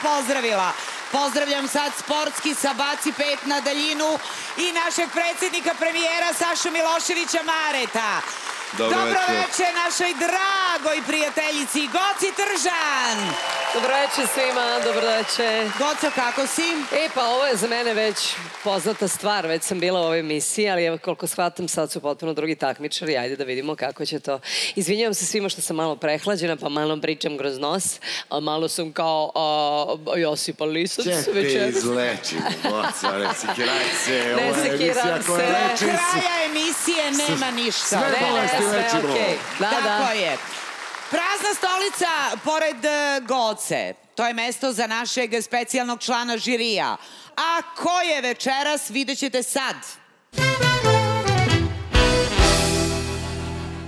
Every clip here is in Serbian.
sam pozdravila. Pozdravljam sad sportski sa Baci 5 na daljinu i našeg predsjednika premijera Sašu Miloševića Mareta. Dobro Dobro večer. večer našoj dragoj prijateljici Goci Tržan. Dobro večer svima, dobro večer. Goco, kako si? E pa ovo je za mene već poznata stvar, već sam bila u ovoj emisiji, ali evo koliko shvatam sad su potpuno drugi takmičari, ajde da vidimo kako će to. Izvinjavam se svima što sam malo prehlađena, pa malo pričam kroz nos, a malo sam kao a, Josipa Lisac Če te večeras. izlečim, moca, ne sekiraj se, ovo je sekiram emisija koja leči kraja emisije nema ništa. sve bolesti sve okej. Da, Tako da. je. Prazna stolica pored e, Goce. To je mesto za našeg specijalnog člana žirija. A ko je večeras, vidjet ćete sad.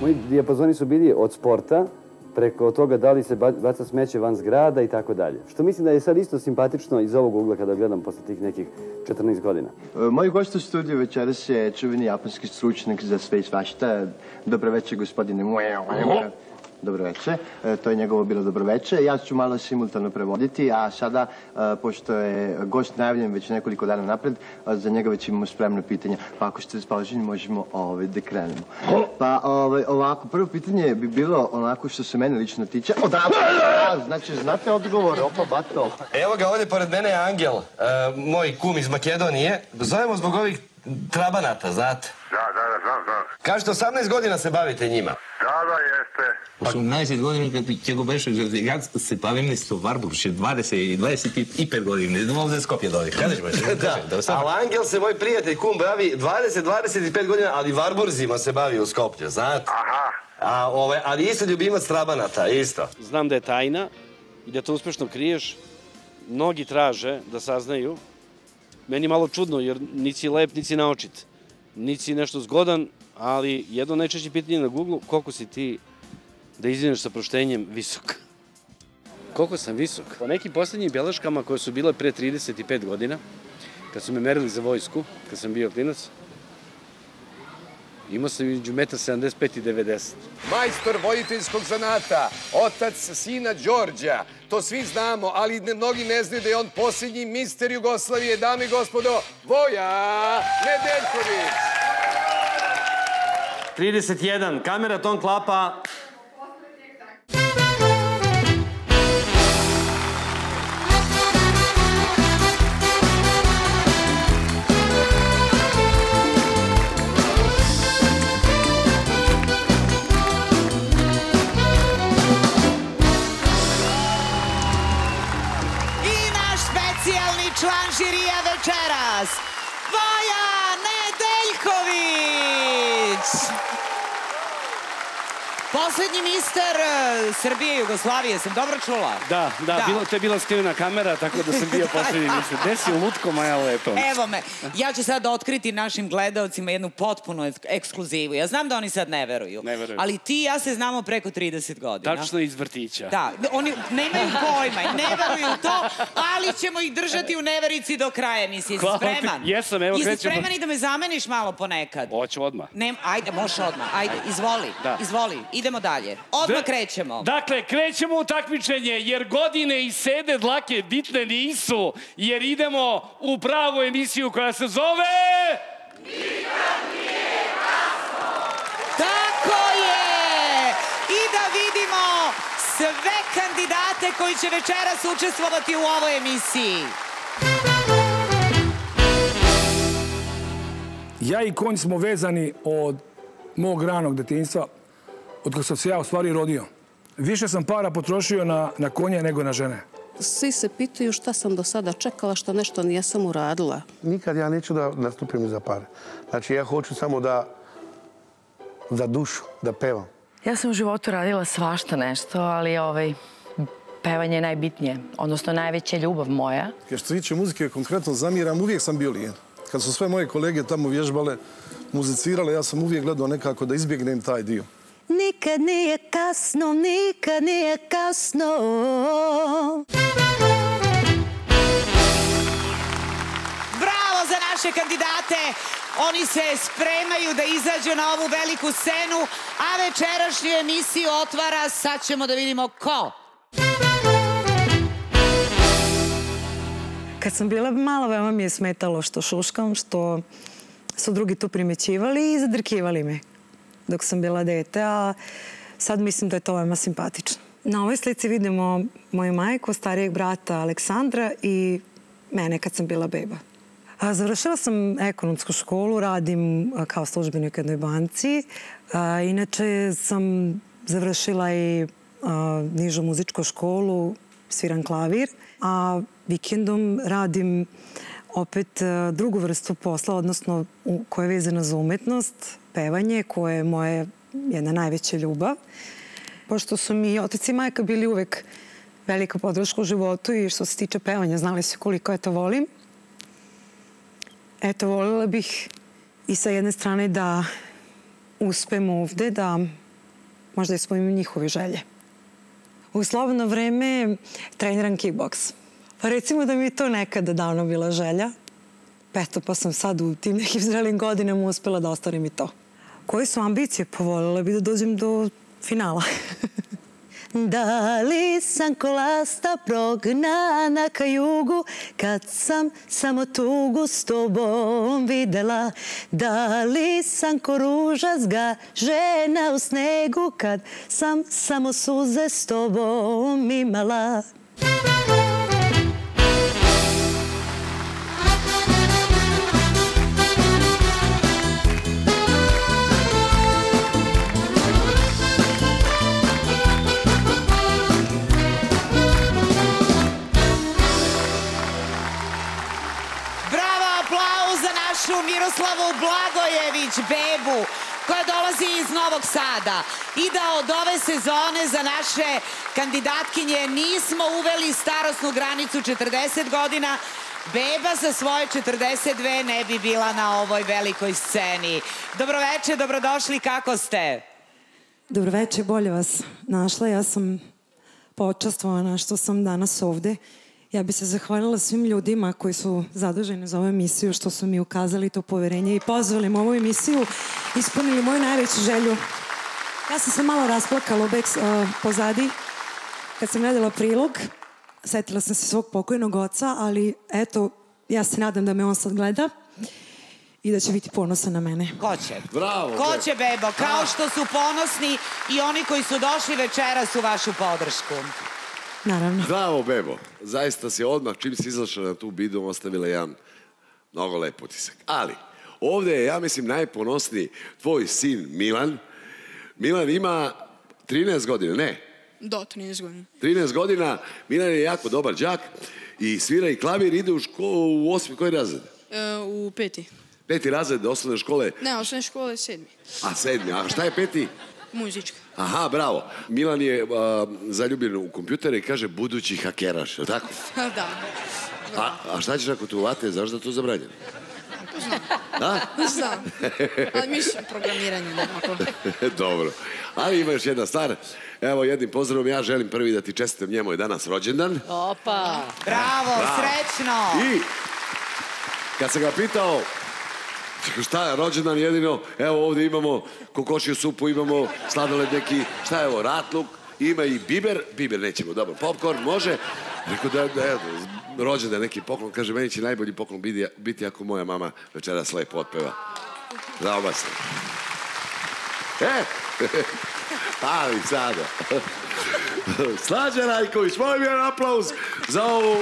Moji dijapazoni su bili od sporta, preko toga da li se ba- baca smeće van zgrada i tako dalje. Što mislim da je sad isto simpatično iz ovog ugla kada gledam posle tih nekih 14 godina. E, Moj gost u studiju večeras je čuveni japanski stručnjak za sve i svašta. Dobro večer, gospodine. Dobro večer. E, To je njegovo bilo dobro večer. Ja ću malo simultano prevoditi, a sada, e, pošto je gost najavljen već nekoliko dana napred, a za njega već imamo spremno pitanje. Pa ako ste raspoloženi, možemo ovaj, da krenemo. Pa ovaj, ovako, prvo pitanje bi bilo onako što se mene lično tiče. O, da, da, znači, znate odgovor, opa, bato. Evo ga, ovdje pored mene je Angel, e, moj kum iz Makedonije. Zovemo zbog ovih trabanata, znate. Da, da, da, znam, znam. Kažete, 18 godina se bavite njima. Da, da, jeste. 18 godina kako беше ja се бавим нешто Варбур, ще 20 и 25 години. Не мога да скопје дојде. Кажеш ме, Da, да сам. ali Angel se, moj prijatelj, kum, bavi 20-25 godina, ali Varburzima se bavi u Skoplju, znate. Aha. A, ovaj, ali isto ljubimac trabanata, isto. Znam da je tajna i da to uspešno kriješ. Mnogi traže da saznaju. Meni je malo čudno jer nisi si lep, nisi si naočit. Nisi si nešto zgodan, ali jedno najčešće pitanje na Google, koliko si ti, da izvineš sa proštenjem, visok? Koliko sam visok? Po nekim poslednjim beleškama koje su bile pre 35 godina, kad su me merili za vojsku, kad sam bio klinac, imao sam između 1,75 i 90. majstor voditeljskog zanata, otac sina Đorđa. To svi znamo, ali ne, mnogi ne znaju da je on posljednji mister Jugoslavije. Dame i gospodo, Voja Nedeljković. 31, kamera ton klapa. Poslednji mister e, Srbije i Jugoslavije, sam dobro čula? Da, da, Bilo, to je bila skrivena kamera, tako da sam bio poslednji mislim. Gde si lutko moja lepo? Evo me, ja ću sad otkriti našim gledaocima jednu potpunu ek- ekskluzivu. Ja znam da oni sad ne veruju. Ne veruju. Ali ti i ja se znamo preko 30 godina. Tačno iz vrtića. Da, oni nemaju pojma i ne veruju to, ali ćemo ih držati u neverici do kraja emisije. Jesi Hvala ti. spreman? Jesam, evo, Jesi krećemo. spreman i da me zameniš malo ponekad? Hoću odmah. Ne, ajde, može odmah. Ajde, izvoli. Da. Izvoli. Idemo dalje. Odmah Da- krećemo. Dakle, krećemo u takmičenje, jer godine i sede dlake bitne nisu, jer idemo u pravu emisiju koja se zove... Tako je! I da vidimo sve kandidate koji će večeras učestvovati u ovoj emisiji. Ja i konj smo vezani od mog ranog detinjstva, od kada sam se ja u stvari rodio. Više sam para potrošio na, na konje nego na žene. Svi se pitaju šta sam do sada čekala, što nešto nijesam uradila. Nikad ja neću da nastupim za pare. Znači ja hoću samo da za dušu, da pevam. Ja sam u životu radila svašta nešto, ali ovaj, pevanje je najbitnije, odnosno najveća ljubav moja. Jer što se tiče muzike, konkretno zamiram, uvijek sam bio lijen. Kad su sve moje kolege tamo vježbale, muzicirale, ja sam uvijek gledao nekako da izbjegnem taj dio. Nikad nije kasno, nikad nije kasno. Bravo za naše kandidate. Oni se spremaju da izađu na ovu veliku scenu, a večerašnju emisiju otvara, sad ćemo da vidimo ko. Kad sam bila mala, veoma mi je smetalo što šuškam, što su drugi to primećivali i zadrkivali me dok sam bila dete, a sad mislim da je to veoma simpatično. Na ovoj slici vidimo moju majku, starijeg brata Aleksandra i mene kad sam bila beba. A, Završila sam ekonomsku školu, radim kao službenik u jednoj banci. Inače sam završila i nižu muzičku školu, sviram klavir, a vikendom radim opet a, drugu vrstu posla, odnosno koja je vezana za umetnost, pevanje, koje je moje jedna najveća ljubav. Pošto su mi otac i majka bili uvek velika podrška u životu i što se tiče pevanja, znali su koliko ja to volim. Eto, voljela bih i sa jedne strane da uspem ovde, da možda ispunim njihove želje. U slobodno vreme treniram kickboks. Pa recimo da mi je to nekada davno bila želja. Pa eto, pa sam sad u tim nekim zrelim godinama uspela da ostvarim i to. Koje su ambicije? Pa voljela bi da dođem do finala. Da li sam kolasta prognana ka jugu Kad sam samo tugu s tobom videla Da li sam ko ruža žena u snegu Kad sam samo suze s tobom imala Bravo, bebu, koja dolazi iz Novog Sada. I da od ove sezone za naše kandidatkinje nismo uveli starosnu granicu 40 godina, Beba sa svoje 42 ne bi bila na ovoj velikoj sceni. Dobroveče, dobrodošli, kako ste? Dobroveče, bolje vas našla. Ja sam počastvovana što sam danas ovde. Ja bi se zahvalila svim ljudima koji su zaduženi za ovu emisiju, što su mi ukazali to poverenje i pozvali ovu emisiju, ispunili moju najveću želju. Ja sam se malo rasplakala u bek, uh, pozadi kad sam gledala prilog. Setila sam se svog pokojnog oca, ali eto, ja se nadam da me on sad gleda i da će biti ponosan na mene. Ko će? Bravo. Ko će, Bebo? Kao što su ponosni i oni koji su došli večeras u vašu podršku. Naravno. Bravo, Bebo. Zaista si odmah, čim si izašla na tu bidu, ostavila jedan mnogo lep utisak. Ali, ovde je, ja mislim, najponosniji tvoj sin Milan. Milan ima 13 godina, ne, Do 13 godina. 13 godina. Milan je jako dobar đak i svira i klavir, ide u školu u osmi, koji razred? E, u peti. Peti razred osnovne škole, Ne, osnovne škole sedmi. a sedmi. A šta je peti? Muzička. Aha, bravo. Milan je a, zaljubljen u kompjutere i kaže budući hakeraš, je li tako? da. A, a šta ćeš ako tu uvate, zašto da to zabranjeno? Znam. Da? Znam. Ali mislim programiranje. Dobro. Ali ima još jedna stvar. Evo, jednim pozdravom ja želim prvi da ti čestitam njemu je danas rođendan. Opa! Bravo, Bravo. srećno! I kad sam ga pitao, šta je rođendan jedino, evo ovde imamo kokošiju supu, imamo sladoled neki, šta je ovo, ratluk, ima i biber, biber nećemo, dobro, popcorn, može. Rekao da, da rođendan neki poklon, kaže, meni će najbolji poklon biti, biti ako moja mama večeras lepo otpeva. Za oba se. E, ali sada. Slađa Rajković, molim jedan aplauz za ovu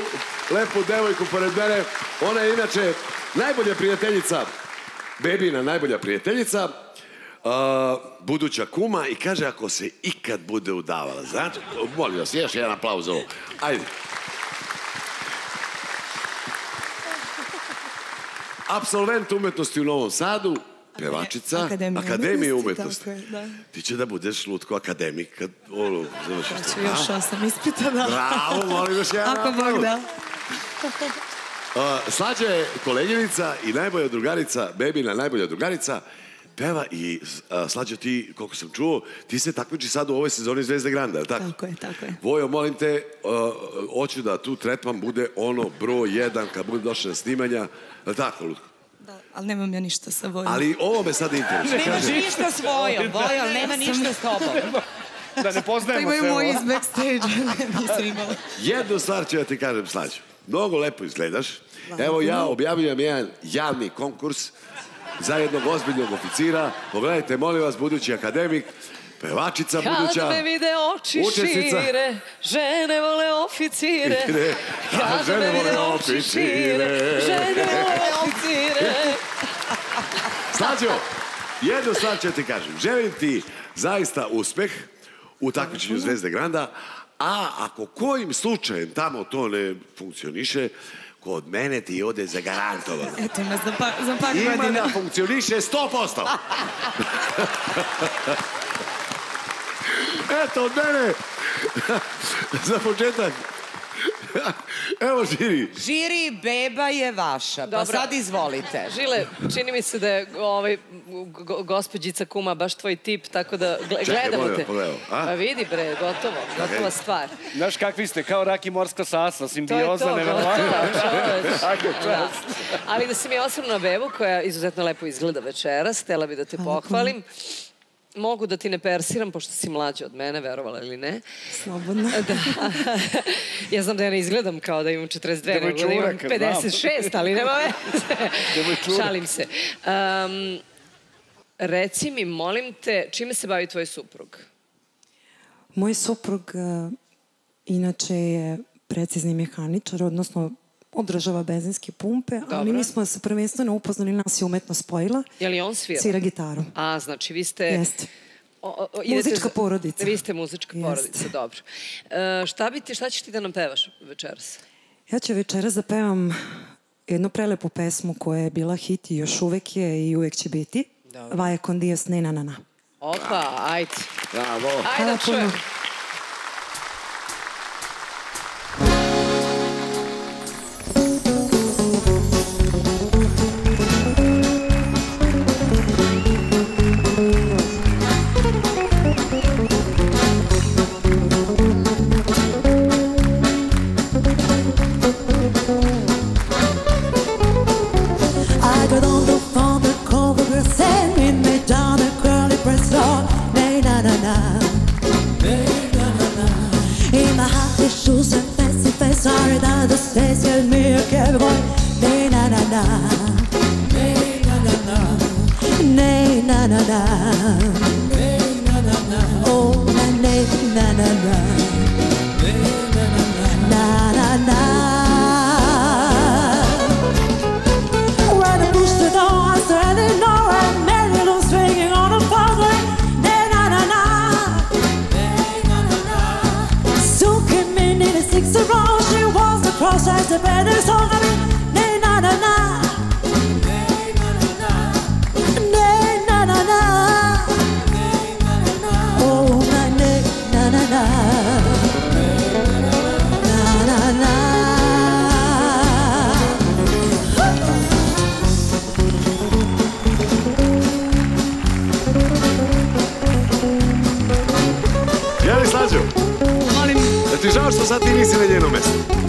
lepu devojku pored mene. Ona je inače najbolja prijateljica, Bebina najbolja prijateljica, uh, buduća kuma i kaže ako se ikad bude udavala. Znate, molim vas, još jedan aplauz za ovo. Ajde. Absolvent umetnosti u Novom Sadu, pevačica, Akademija Akademije umetnosti, da. Ti će da budeš lutko akademik kad ono, završiš ću još osam ispita, da. Bravo, molim još jedan Ako Bog da. Uh, Slađa je koleginica i najbolja drugarica, Bebina najbolja drugarica, peva i uh, Slađa ti, koliko sam čuo, ti se takmiči sad u ovoj sezoni Zvezde Granda, je li tako? Tako je, tako je. Vojo, molim te, uh, hoću da tu tretman bude ono broj jedan kad bude došla na snimanja, je li tako, Lutko? Ali nemam ja ništa sa Vojom. Ali ovo me sad interesuje. Nemaš ništa s Vojom, Vojo, nema ništa s tobom. Da ne To poznajemo imaju se. moji ovo. iz backstage, nisam imala. Jednu stvar ću ja ti kažem, Slađo. Mnogo lepo izgledaš. Evo ja objavljam jedan javni konkurs za jednog ozbiljnog oficira. Pogledajte, molim vas, budući akademik, pevačica buduća. Kad me vide oči učesnica. šire, žene vole oficire. Ide. Kad Žene me vide vole oči šire, žene vole oficire. Slađo, jednu stvar ću ti kažem. Želim ti zaista uspeh u takmičenju Zvezde Granda, a ako kojim slučajem tamo to ne funkcioniše, kod mene ti ode zagarantovano. Eto nas za, pa, za par Ima godina. da funkcioniše 100%. Eto, od mene, za početak, evo žiri. Žiri, beba je vaša, pa sad izvolite. Žile, čini mi se da je ovaj, go, gospođica kuma baš tvoj tip, tako da gle- Čekaj, gledamo molim te. a? Pa vidi bre, gotovo, gotova stvar. Znaš kakvi ste, kao rak i morska sasa, To je simbioza, to, nevjerovatno. Da. čast. Ali da se mi osvrnu na bebu koja izuzetno lepo izgleda večeras, htjela bi da te pohvalim. Mogu da ti ne persiram, pošto si mlađa od mene, verovala ili ne. Slobodno. Da. ja znam da ja ne izgledam kao da imam 42, Nemoj nego da imam čurak, znam. 56, ali nema veze. Šalim se. Um, reci mi, molim te, čime se bavi tvoj suprug? Moj suprug e, inače je precizni mehaničar, odnosno održava benzinske pumpe, ali Dobro. mi smo se prvenstveno upoznali, nas je umetno spojila. Je li on svira? Svira gitaru. A, znači vi ste... Jeste. O, o, Muzička porodica. Vi ste muzička Jeste. porodica, dobro. E, šta, bi ti, šta ćeš ti da nam pevaš večeras? Ja ću večeras da pevam jednu prelepu pesmu koja je bila hit i još uvek je i uvek će biti. Dobro. Vaja con Dios, ne na na na. Opa, ajde. Bravo. Ajde da čujem. Get me a cab boy. Nay, na na na. Nay, na na na. Nay, na na na. Nay, na na na. Oh, na na na na. Nay, na na na. Na na na. Better song. I mean, nay, na na na. Nay, na na na. Oh, na, nay, na na na. Na na na. Jeli Slađo? Molim, Da ti žao što sad ti nisi na njenom mjestu?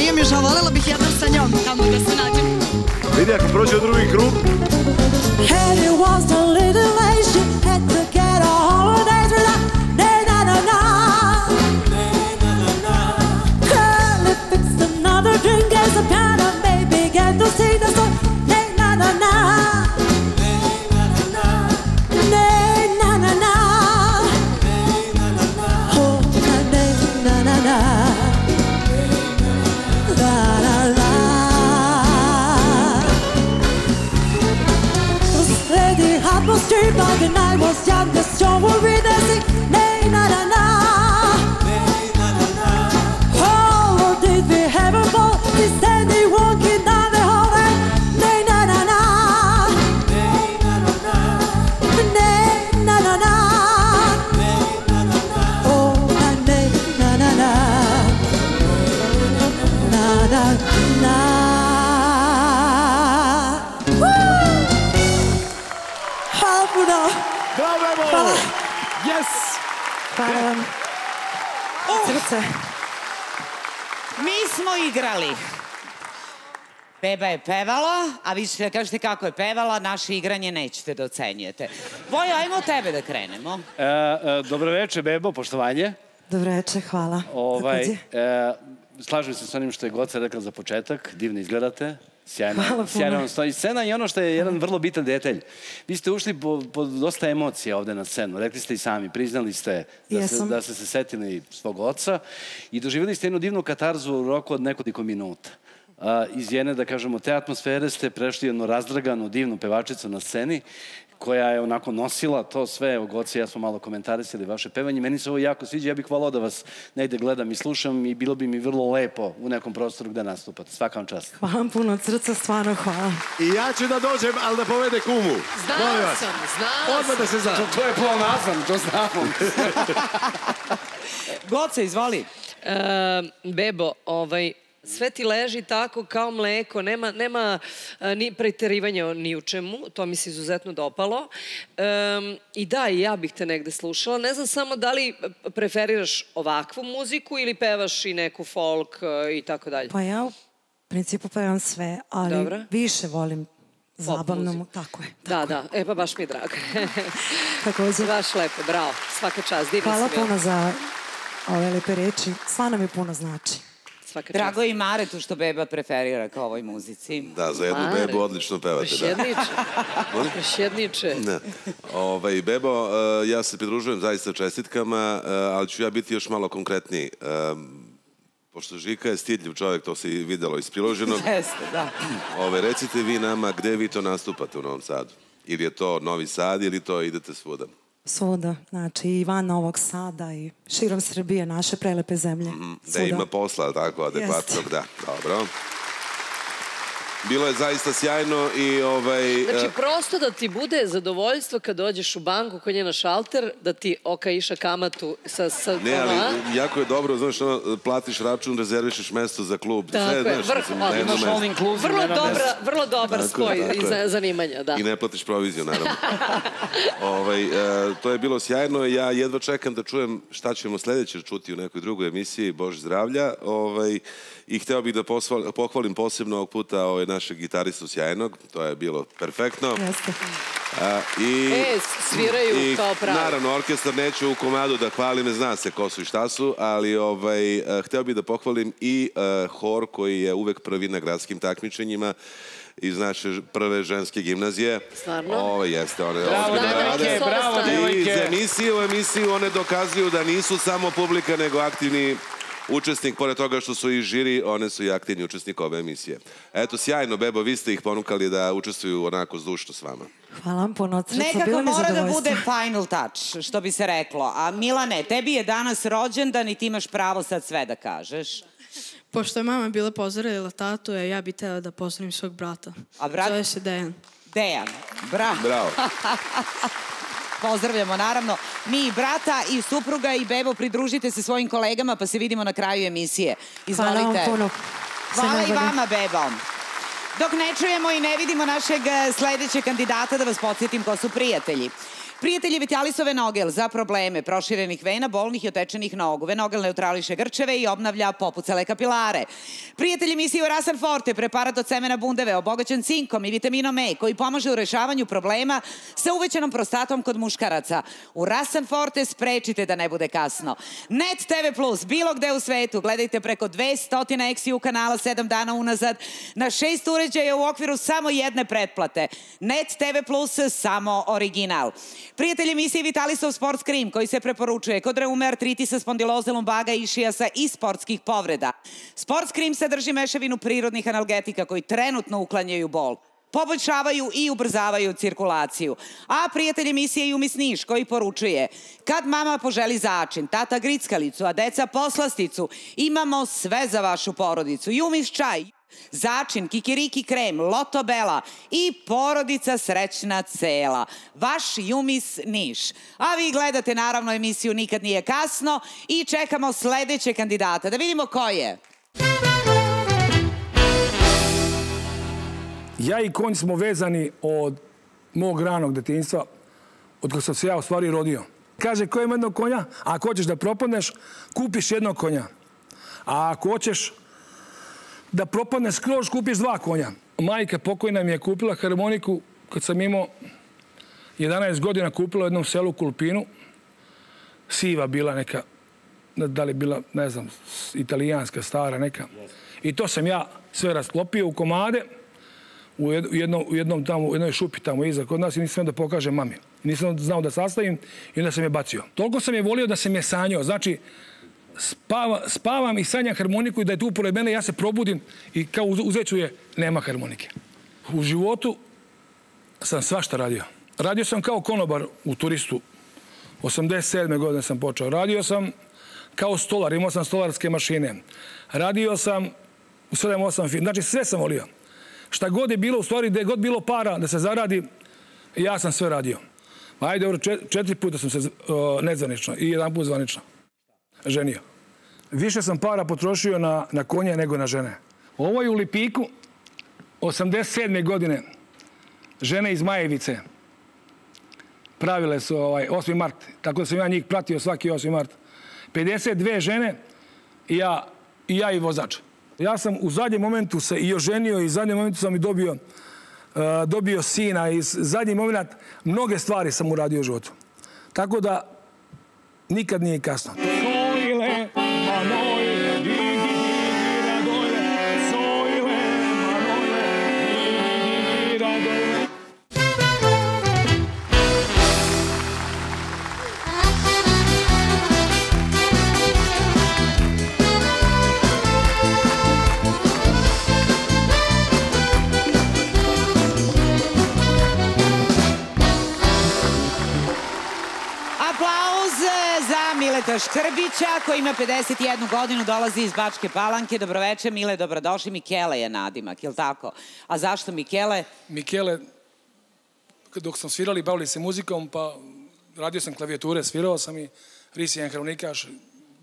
Nije mi žao, voljela bih jednom sa njom tamo da se nađem. Vidi, ako prođe u drugi krug, Harry was the little Beba je pevala, a vi ćete da kažete kako je pevala, naše igranje nećete da ocenjujete. Vojo, ajmo od tebe da krenemo. E, e, dobro večer, Bebo, poštovanje. Dobro večer, hvala. Ovaj, e, slažem se s onim što je Goca rekla za početak. Divno izgledate. Sjajno, Hvala puno. sjajno vam stoji scena i ono što je jedan vrlo bitan detalj. Vi ste ušli po, po dosta emocija ovde na scenu. Rekli ste i sami, priznali ste da, se, Jesam. da ste se setili svog oca i doživjeli ste jednu divnu katarzu u roku od nekoliko minuta. Iz jedne, da kažemo, te atmosfere ste prešli jednu razdraganu, divnu pevačicu na sceni koja je onako nosila to sve, evo Goci ja smo malo komentarisali vaše pevanje, meni se ovo jako sviđa, ja bih volao da vas negde gledam i slušam i bilo bi mi vrlo lepo u nekom prostoru gde nastupate. Svaka vam čast. Hvala vam puno od srca, stvarno hvala. I ja ću da dođem, ali da povede kumu. Znala sam, znala Odmah da se zna. To, to je plonazam, to znamo. Goce, izvoli. E, Bebo, ovaj, sve ti leži tako kao mleko, nema, nema e, ni preterivanja ni u čemu, to mi se izuzetno dopalo. E, I da, i ja bih te negde slušala. Ne znam samo da li preferiraš ovakvu muziku ili pevaš i neku folk e, i tako dalje. Pa ja u principu pevam sve, ali Dobro. više volim mu. Tako je. Da, da, e pa baš mi je drago. Takođe. Baš lepo, bravo, svaka čast, divno Hvala puno za ove lepe reči. Stvarno mi puno znači. Svaka Drago je i Maretu što Beba preferira ka ovoj muzici. Da, za jednu Mare. bebu odlično pevate. Da. Šedniče. Šedniče. Ne. Ovaj, Bebo, eh, ja se pridružujem zaista čestitkama, eh, ali ću ja biti još malo konkretniji. Em, Pošto Žika je stidljiv čovjek, to se i videlo iz priloženog. Jeste, da. Ove, recite vi nama gde vi to nastupate u Novom Sadu? Ili je to Novi Sad ili to idete svuda? Svuda, znači i van Novog Sada i širom Srbije, naše prelepe zemlje. Da Svuda. ima posla, tako, adekvatnog, da. Dobro. Bilo je zaista sjajno i ovaj... Znači, eh, prosto da ti bude zadovoljstvo kad dođeš u banku kod nje na šalter, da ti oka iša kamatu sa... sa Ne, ali jako je dobro, znaš, ono, platiš račun, rezervišeš mesto za klub. Tako je, znaš, vrh, imaš mestu. Vrlo, dobra, vrlo dobar spoj i zanimanja, da. I ne platiš proviziju, naravno. ovaj, e, to je bilo sjajno. Ja jedva čekam da čujem šta ćemo sledeće čuti u nekoj drugoj emisiji Bož zdravlja. Ovaj, I hteo bih da pohvalim posebno ovog puta ovaj, našeg gitaristu sjajnog. To je bilo perfektno. Jeste. A, i, E, sviraju i, kao pravi. Naravno, orkestar neću u komadu da hvalim, ne zna se ko su i šta su, ali ovaj, eh, hteo bih da pohvalim i eh, hor koji je uvek prvi na gradskim takmičenjima iz naše prve ženske gimnazije. Stvarno? Ovo jeste one Bravo, ozbiljne devojke, rade. bravo, I devojke. iz emisije u emisiju one dokazuju da nisu samo publika, nego aktivni učesnik, pored toga što su i žiri, one su i aktivni učesnik ove emisije. Eto, sjajno, Bebo, vi ste ih ponukali da učestvuju onako zdušno s vama. Hvala vam puno srca. Nekako Bilo mi mora da zadovoljstvo. bude final touch, što bi se reklo. A Milane, tebi je danas rođendan i ti imaš pravo sad sve da kažeš. Pošto je mama bila pozdravila tatu, e, ja bih tela da pozdravim svog brata. A brat? Zove se Dejan. Dejan, bravo. Bravo. Pozdravljamo, naravno, mi i brata i supruga i bebo, pridružite se svojim kolegama pa se vidimo na kraju emisije. Izvolite. Hvala vam puno. Hvala i vama, bebo. Dok ne čujemo i ne vidimo našeg e, sledećeg kandidata, da vas podsjetim ko su prijatelji. Prijatelji Vitalisove Nogel za probleme proširenih vena, bolnih i otečenih nogu. Venogel neutrališe grčeve i obnavlja popucele kapilare. Prijatelji emisije Rasan Forte, preparat od semena bundeve, obogaćen cinkom i vitaminom E, koji pomaže u rešavanju problema sa uvećanom prostatom kod muškaraca. U Rasan Forte sprečite da ne bude kasno. Net TV Plus, bilo gde u svetu, gledajte preko 200 eksiju kanala 7 dana unazad na šest uređaja u okviru samo jedne pretplate. Net TV Plus, samo original. Prijatelj emisije Vitalisov Sports Cream koji se preporučuje kod reume, artritisa, spondiloze, lumbaga, išijasa i sportskih povreda. Sports Cream sadrži mešavinu prirodnih analgetika koji trenutno uklanjaju bol poboljšavaju i ubrzavaju cirkulaciju. A prijatelj emisije Jumis Niš koji poručuje kad mama poželi začin, tata grickalicu, a deca poslasticu, imamo sve za vašu porodicu. Jumis čaj, Začin, kikiriki krem, loto bela i porodica srećna cela. Vaš Jumis Niš. A vi gledate naravno emisiju Nikad nije kasno i čekamo sledeće kandidata. Da vidimo ko je. Ja i konj smo vezani od mog ranog detinjstva, od kog sam se ja u stvari rodio. Kaže, ko ima jednog konja? A ako hoćeš da propadneš, kupiš jednog konja. A ako hoćeš da propadne skroz, kupiš dva konja. Majka pokojna mi je kupila harmoniku kad sam imao 11 godina kupila u jednom selu Kulpinu. Siva bila neka, da li bila, ne znam, italijanska, stara neka. I to sam ja sve rasklopio u komade u jed- u jednom, u jednom tamo, u jednoj šupi tamo iza kod nas i nisam da pokažem mami. Nisam znao da sastavim i onda sam je bacio. Toliko sam je volio da sam je sanjao. Znači, spava, spavam i sanjam harmoniku i da je tu pored mene, ja se probudim i kao uz- uzet ću je, nema harmonike. U životu sam svašta radio. Radio sam kao konobar u turistu. 87. godine sam počeo. Radio sam kao stolar, imao sam stolarske mašine. Radio sam u 7-8 film. Znači sve sam volio. Šta god je bilo, u stvari, gde god bilo para da se zaradi, ja sam sve radio. Ajde, četiri puta sam se nezvanično i jedan put zvanično ženio. Više sam para potrošio na, na konje nego na žene. Ovo je u Lipiku, 87. godine, žene iz Majevice pravile su ovaj, 8. mart, tako da sam ja njih pratio svaki 8. mart. 52 žene i ja i, ja i vozač. Ja sam u zadnjem momentu se i oženio i u zadnjem momentu sam i dobio, uh, dobio sina i zadnji moment mnoge stvari sam uradio u životu. Tako da nikad nije kasno. Škrbića koji ima 51 godinu, dolazi iz Bačke Palanke. Dobroveče Mile, dobrodošli. Mikele je nadimak, je tako? A zašto Mikele? Mikele, dok sam svirali, bavili se muzikom, pa radio sam klavijature, svirao sam i risijan hronikaš,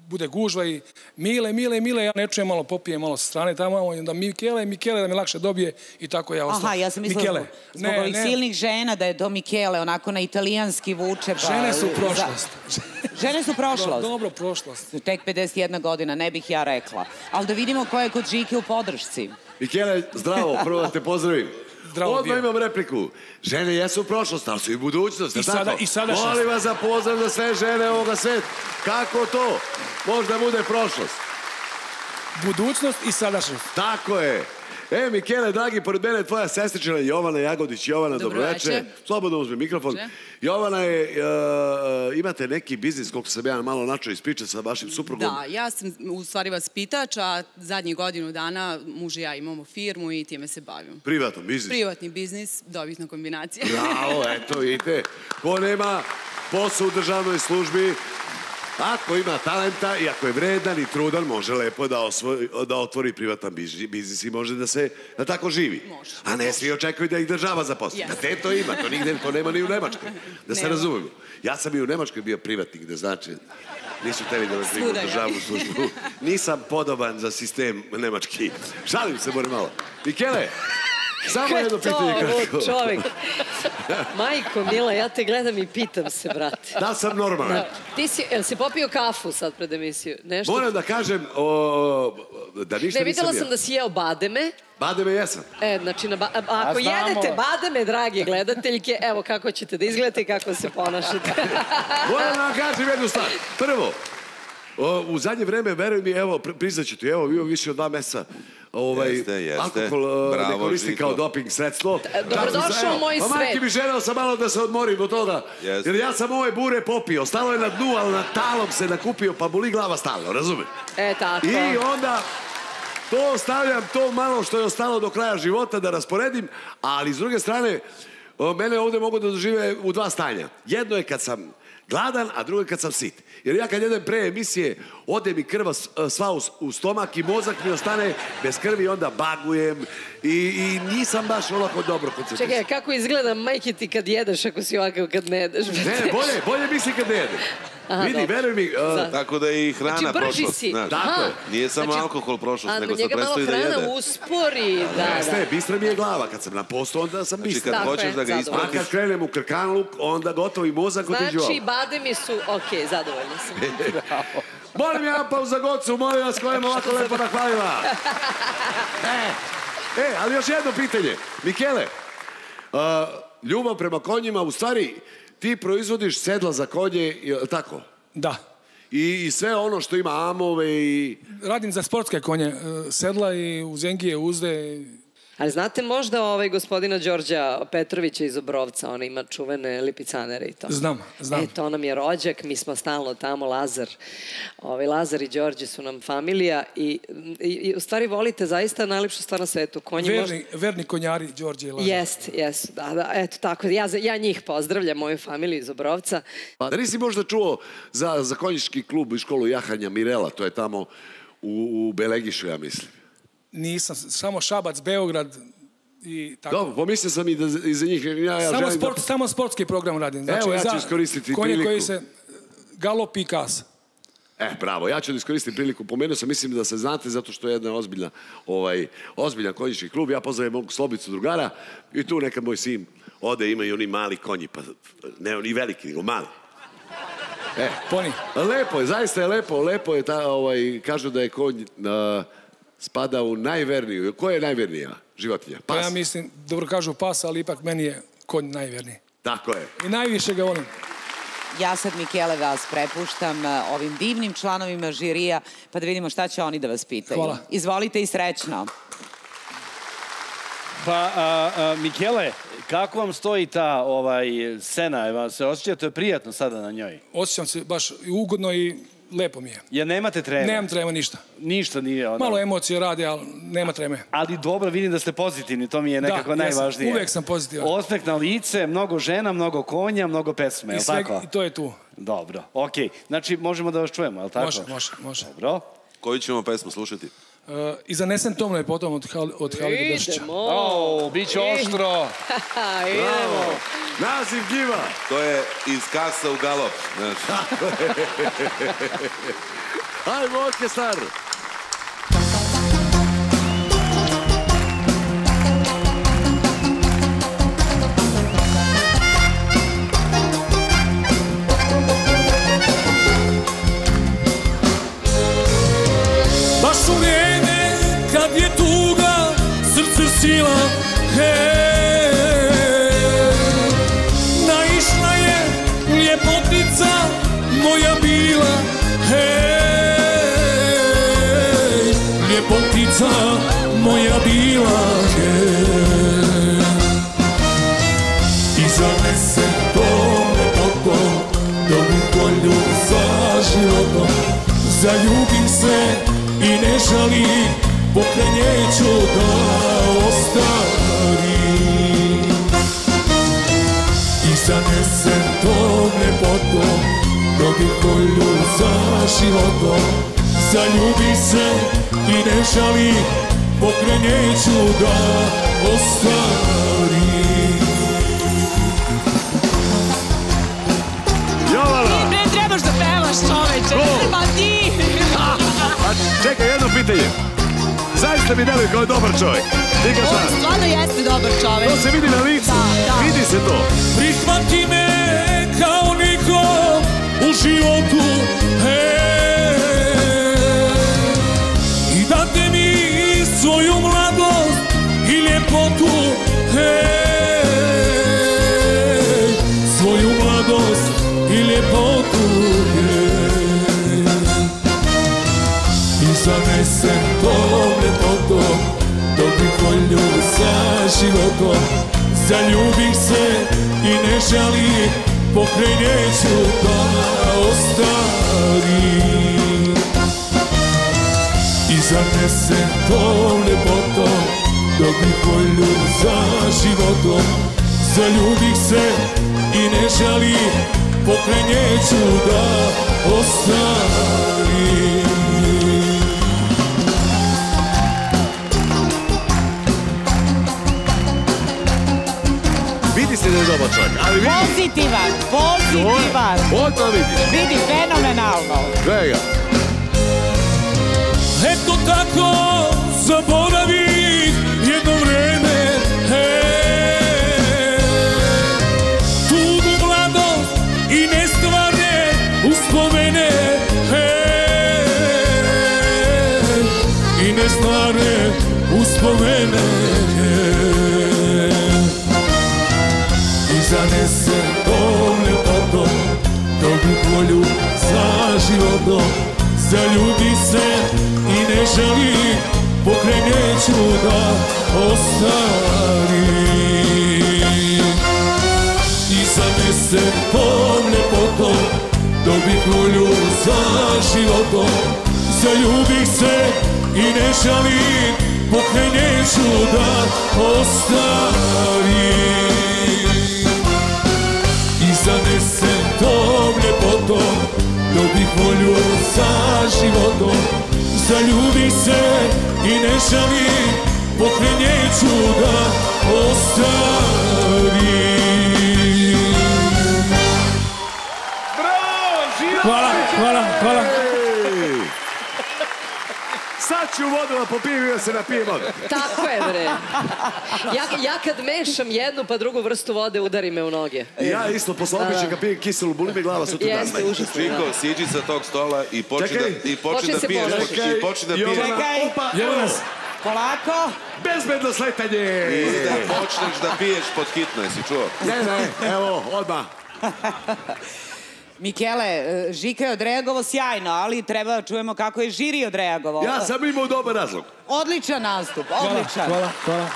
bude gužva i Mile, Mile, Mile, ja ne čujem malo, popijem malo sa strane tamo, i onda Mikele, Mikele da me lakše dobije i tako ja ostao. Aha, ja sam mislila Mikele. zbog, zbog ovih silnih žena da je to Mikele, onako na italijanski vuče. Pa, Žene su prošlost. Žene su prošlost. Dobro, prošlost. Tek 51 godina, ne bih ja rekla. Ali da vidimo ko je kod Žike u podršci. Mikele, zdravo, prvo da te pozdravim. Zdravo Odmah bio. imam repliku. Žene jesu prošlost, ali su i budućnost. I sada- tako? i sadašnjost. Molim vas za pozdrav za sve žene ovoga sveta. Kako to? Možda bude prošlost. Budućnost i sadašnjost. Tako je. E, Mikele, dragi, pored mene je tvoja sestrična Jovana Jagodić. Jovana, Dobro. Slobodno uzmi mikrofon. Može. Jovana je, e, e, imate neki biznis, koliko sam ja malo načao iz priče sa vašim suprugom. Da, ja sam u stvari vaspitač, a zadnjih godinu dana muž i ja imamo firmu i time se bavimo. Privatan biznis. Privatni biznis, dobitna kombinacija. Bravo, eto, vidite. Ko nema posao u državnoj službi, ako ima talenta i ako je vredan i trudan, može lepo da, osvoj, da otvori privatan biznis i može da se da tako živi. Može. A ne svi očekuju da ih država zaposli. Jeste. Da te to ima, to nigde to nema ni u Nemačkoj. Da se razumemo. Ja sam i u Nemačkoj bio privatnik, da znači nisu teli da me primu u Svuda, ja. državnu službu. Nisam podoban za sistem nemački. Šalim se, more malo. Mikele, samo jedno pitanje To, kratko. čovek. Majko, Mila, ja te gledam i pitam se, brate. Da sam normalan? Da. Ti si, jel si popio kafu sad pred emisiju? Nešto? Moram da kažem o, da ništa Ne, videla nisam sam da si jeo bademe. Bademe jesam. E, znači, na ba... ako jedete bademe, dragi gledateljke, evo kako ćete da izgledate i kako se ponašate. Moram da vam kažem jednu stvar. Prvo, u zadnje vreme, veruj mi, evo, pri- priznaću ti, evo, bio više od dva meseca, ovaj, Jeste, jeste. alkohol ne Bravo, koristi Žiko. kao doping sredstvo. dobrodošao Čak sam se- u moj pa majke svet. mi želeo sam malo da se odmorim od toga. Jeste. Jer ja sam ove bure popio, stalo je na dnu, ali na talom se nakupio, pa boli glava stalno, razumeš? E, tako. I onda to ostavljam to malo što je ostalo do kraja života da rasporedim, ali s druge strane, mene ovde mogu da dožive u dva stanja. Jedno je kad sam gladan, a drugo kad sam sit. Jer ja kad jedem pre emisije, ode mi krva s- sva u, stomak i mozak mi ostane bez krvi onda bagujem i, i nisam baš onako dobro koncentrisan. Čekaj, kako izgleda majke ti kad jedeš ako si ovakav kad ne jedeš? Ne, bolje, bolje misli kad ne jedem. Aha, Vidi, dobro. veruj mi, uh, Tako da je i hrana Znači, brži prošlost. si. Znaš. Tako je. Nije samo Znači, alkohol prošlost, A nego se njega malo predstoji da hrana uspori, da, Jeste, da. bistra mi je glava. Kad sam na postu, onda sam Znači, bistra. kad Tako hoćeš je, da ga zadovoljno. A kad krenem u krkanluk, onda gotovo i mozak otiđe Znači, ovo. bademi su, ok, zadovoljna sam. Molim ja pa za gocu, molim vas, koja je ovako lepo nahvalila. E, e, ali još jedno pitanje. Mikele, uh, ljubav prema konjima, u stvari, ti proizvodiš sedla za konje, tako? Da. I, I sve ono što ima amove i... Radim za sportske konje, e, sedla i uzengije, uzde. Ali znate možda ovaj gospodina Đorđa Petrovića iz Obrovca, on ima čuvene lipicanere i to. Znam, znam. E, to nam je rođak, mi smo stalno tamo, Lazar. Ovaj, Lazar i Đorđe su nam familija i, i, i u stvari volite zaista najlepšu stvar na svetu. Konji možda- Verni, verni konjari, Đorđe i Lazar. Jest, jest, da, da, eto tako. Ja, ja njih pozdravljam, moju familiju iz Obrovca. Pa da nisi možda čuo za, za konjički klub i školu jahanja Mirela, to je tamo u, u Belegišu, ja mislim. Nisam, samo Šabac, Beograd i tako. Dobro, pomislio sam i da iza njih, ja, ja samo, želim sport, da... samo sportski program radim. Znači, Evo, ja ću iskoristiti konje priliku. koji se galop i kas. E, bravo, ja ću da iskoristim priliku. Pomenuo sam, mislim da se znate, zato što je jedna ozbiljna, ovaj, ozbiljan konjički klub. Ja pozdravim mog Slobicu drugara i tu nekad moj sin ode, ima i oni mali konji, pa ne oni veliki, nego mali. E, Poni. Lepo je, zaista je lepo, lepo je ta, ovaj, kažu da je konj a, spada u najverniju. Ko je najvernija životinja? Pa Pas. ja mislim, dobro kažu pas, ali ipak meni je konj najverniji. Tako je. I najviše ga volim. Ja sad, Mikele, vas prepuštam uh, ovim divnim članovima žirija, pa da vidimo šta će oni da vas pitaju. Hvala. Izvolite i srećno. Pa, a, a, Mikele, kako vam stoji ta ovaj, scena? Evo, se osjećate prijatno sada na njoj? Osjećam se baš ugodno i lepo mi je. Jer nemate treme? Nemam trema ništa. Ništa nije ono... Malo emocije radi, ali nema treme. Ali dobro, vidim da ste pozitivni, to mi je nekako Da, najvažnije. Uvek sam pozitivan. Osmeh na lice, mnogo žena, mnogo konja, mnogo pesme, je li tako? I to je tu. Dobro, okej. Znači, možemo da vas čujemo, je li tako? Može, može, može. Dobro. Koju ćemo pesmu slušati? Uh, I zanesen tomno je potom od, Hal, od Halida Bešića. O, bit će oštro. Idemo. Naziv giva. To je iz kasa u galop. Znaš. Ajmo, orkestar! Sila hej. Naišla je ljepotica moja bila hej. Ljepotica moja bila hej. I zanese to lepoto Dobru kolju za životom. Zaljubim se i ne žalim Pokraj nje tom lepotom Dobru kolju za životom Zaljubim se i ne žalim Pokraj nje ću da ostarim Jovana! Ne trebaš da pevaš čoveče, Ko? pa ti! A čekaj, jedno pitanje. Zaista mi deluje kao dobar čovjek. Ti ga On stvarno jeste dobar čovek. To se vidi na licu. Da, da. Vidi se to. Prihvati me kao niko u životu hej. I date mi svoju mladost i ljepotu hej. Svoju mladost i ljepotu hej. I zanesem tom ljepotom Dobri volju sa životom Zaljubim se i ne žalim Pokraj da ostarim. I zanesem tom ljepotom Dobri volju za životom. Zaljubim se i ne žalim Pokraj da ostarim Čovjek, ali vidi. Pozitivan, pozitivan. To vidi. Vidi, fenomenalno. Gledaj ga. Eto tako zaboravi Zaljubi se i ne želi Pokreneću da ostarim I zanesem pomne potom Dobi kulju za životom. Zaljubih se i ne želim Pokreneću da ostarim volju za životom. Zaljubih se i ne žalim Pokraj neću da ostarim Hvala, hvala, hvala. Ću vodu da popijem i da se napijem vodu. Tako je, bre. Ja, ja kad mešam jednu pa drugu vrstu vode, udari me u noge. Ja isto posle običaj kad pijem kiselu, boli me glava sutra dan. Jeste, užasno. Čiko, siđi sa tog stola i počni Čekaj. da, i počni da piješ. I počni da piješ. Čekaj. Opa, Jovana, Polako. Bezbedno sletanje! I da počneš da piješ pod hitno, jesi čuo? Ne, ne, evo, odmah. Mikele, e, Žika je odreagovao sjajno, ali treba da čujemo kako je žiri odreagovao. Ja sam imao dobar razlog. Odličan nastup, hvala, odličan. hvala, hvala.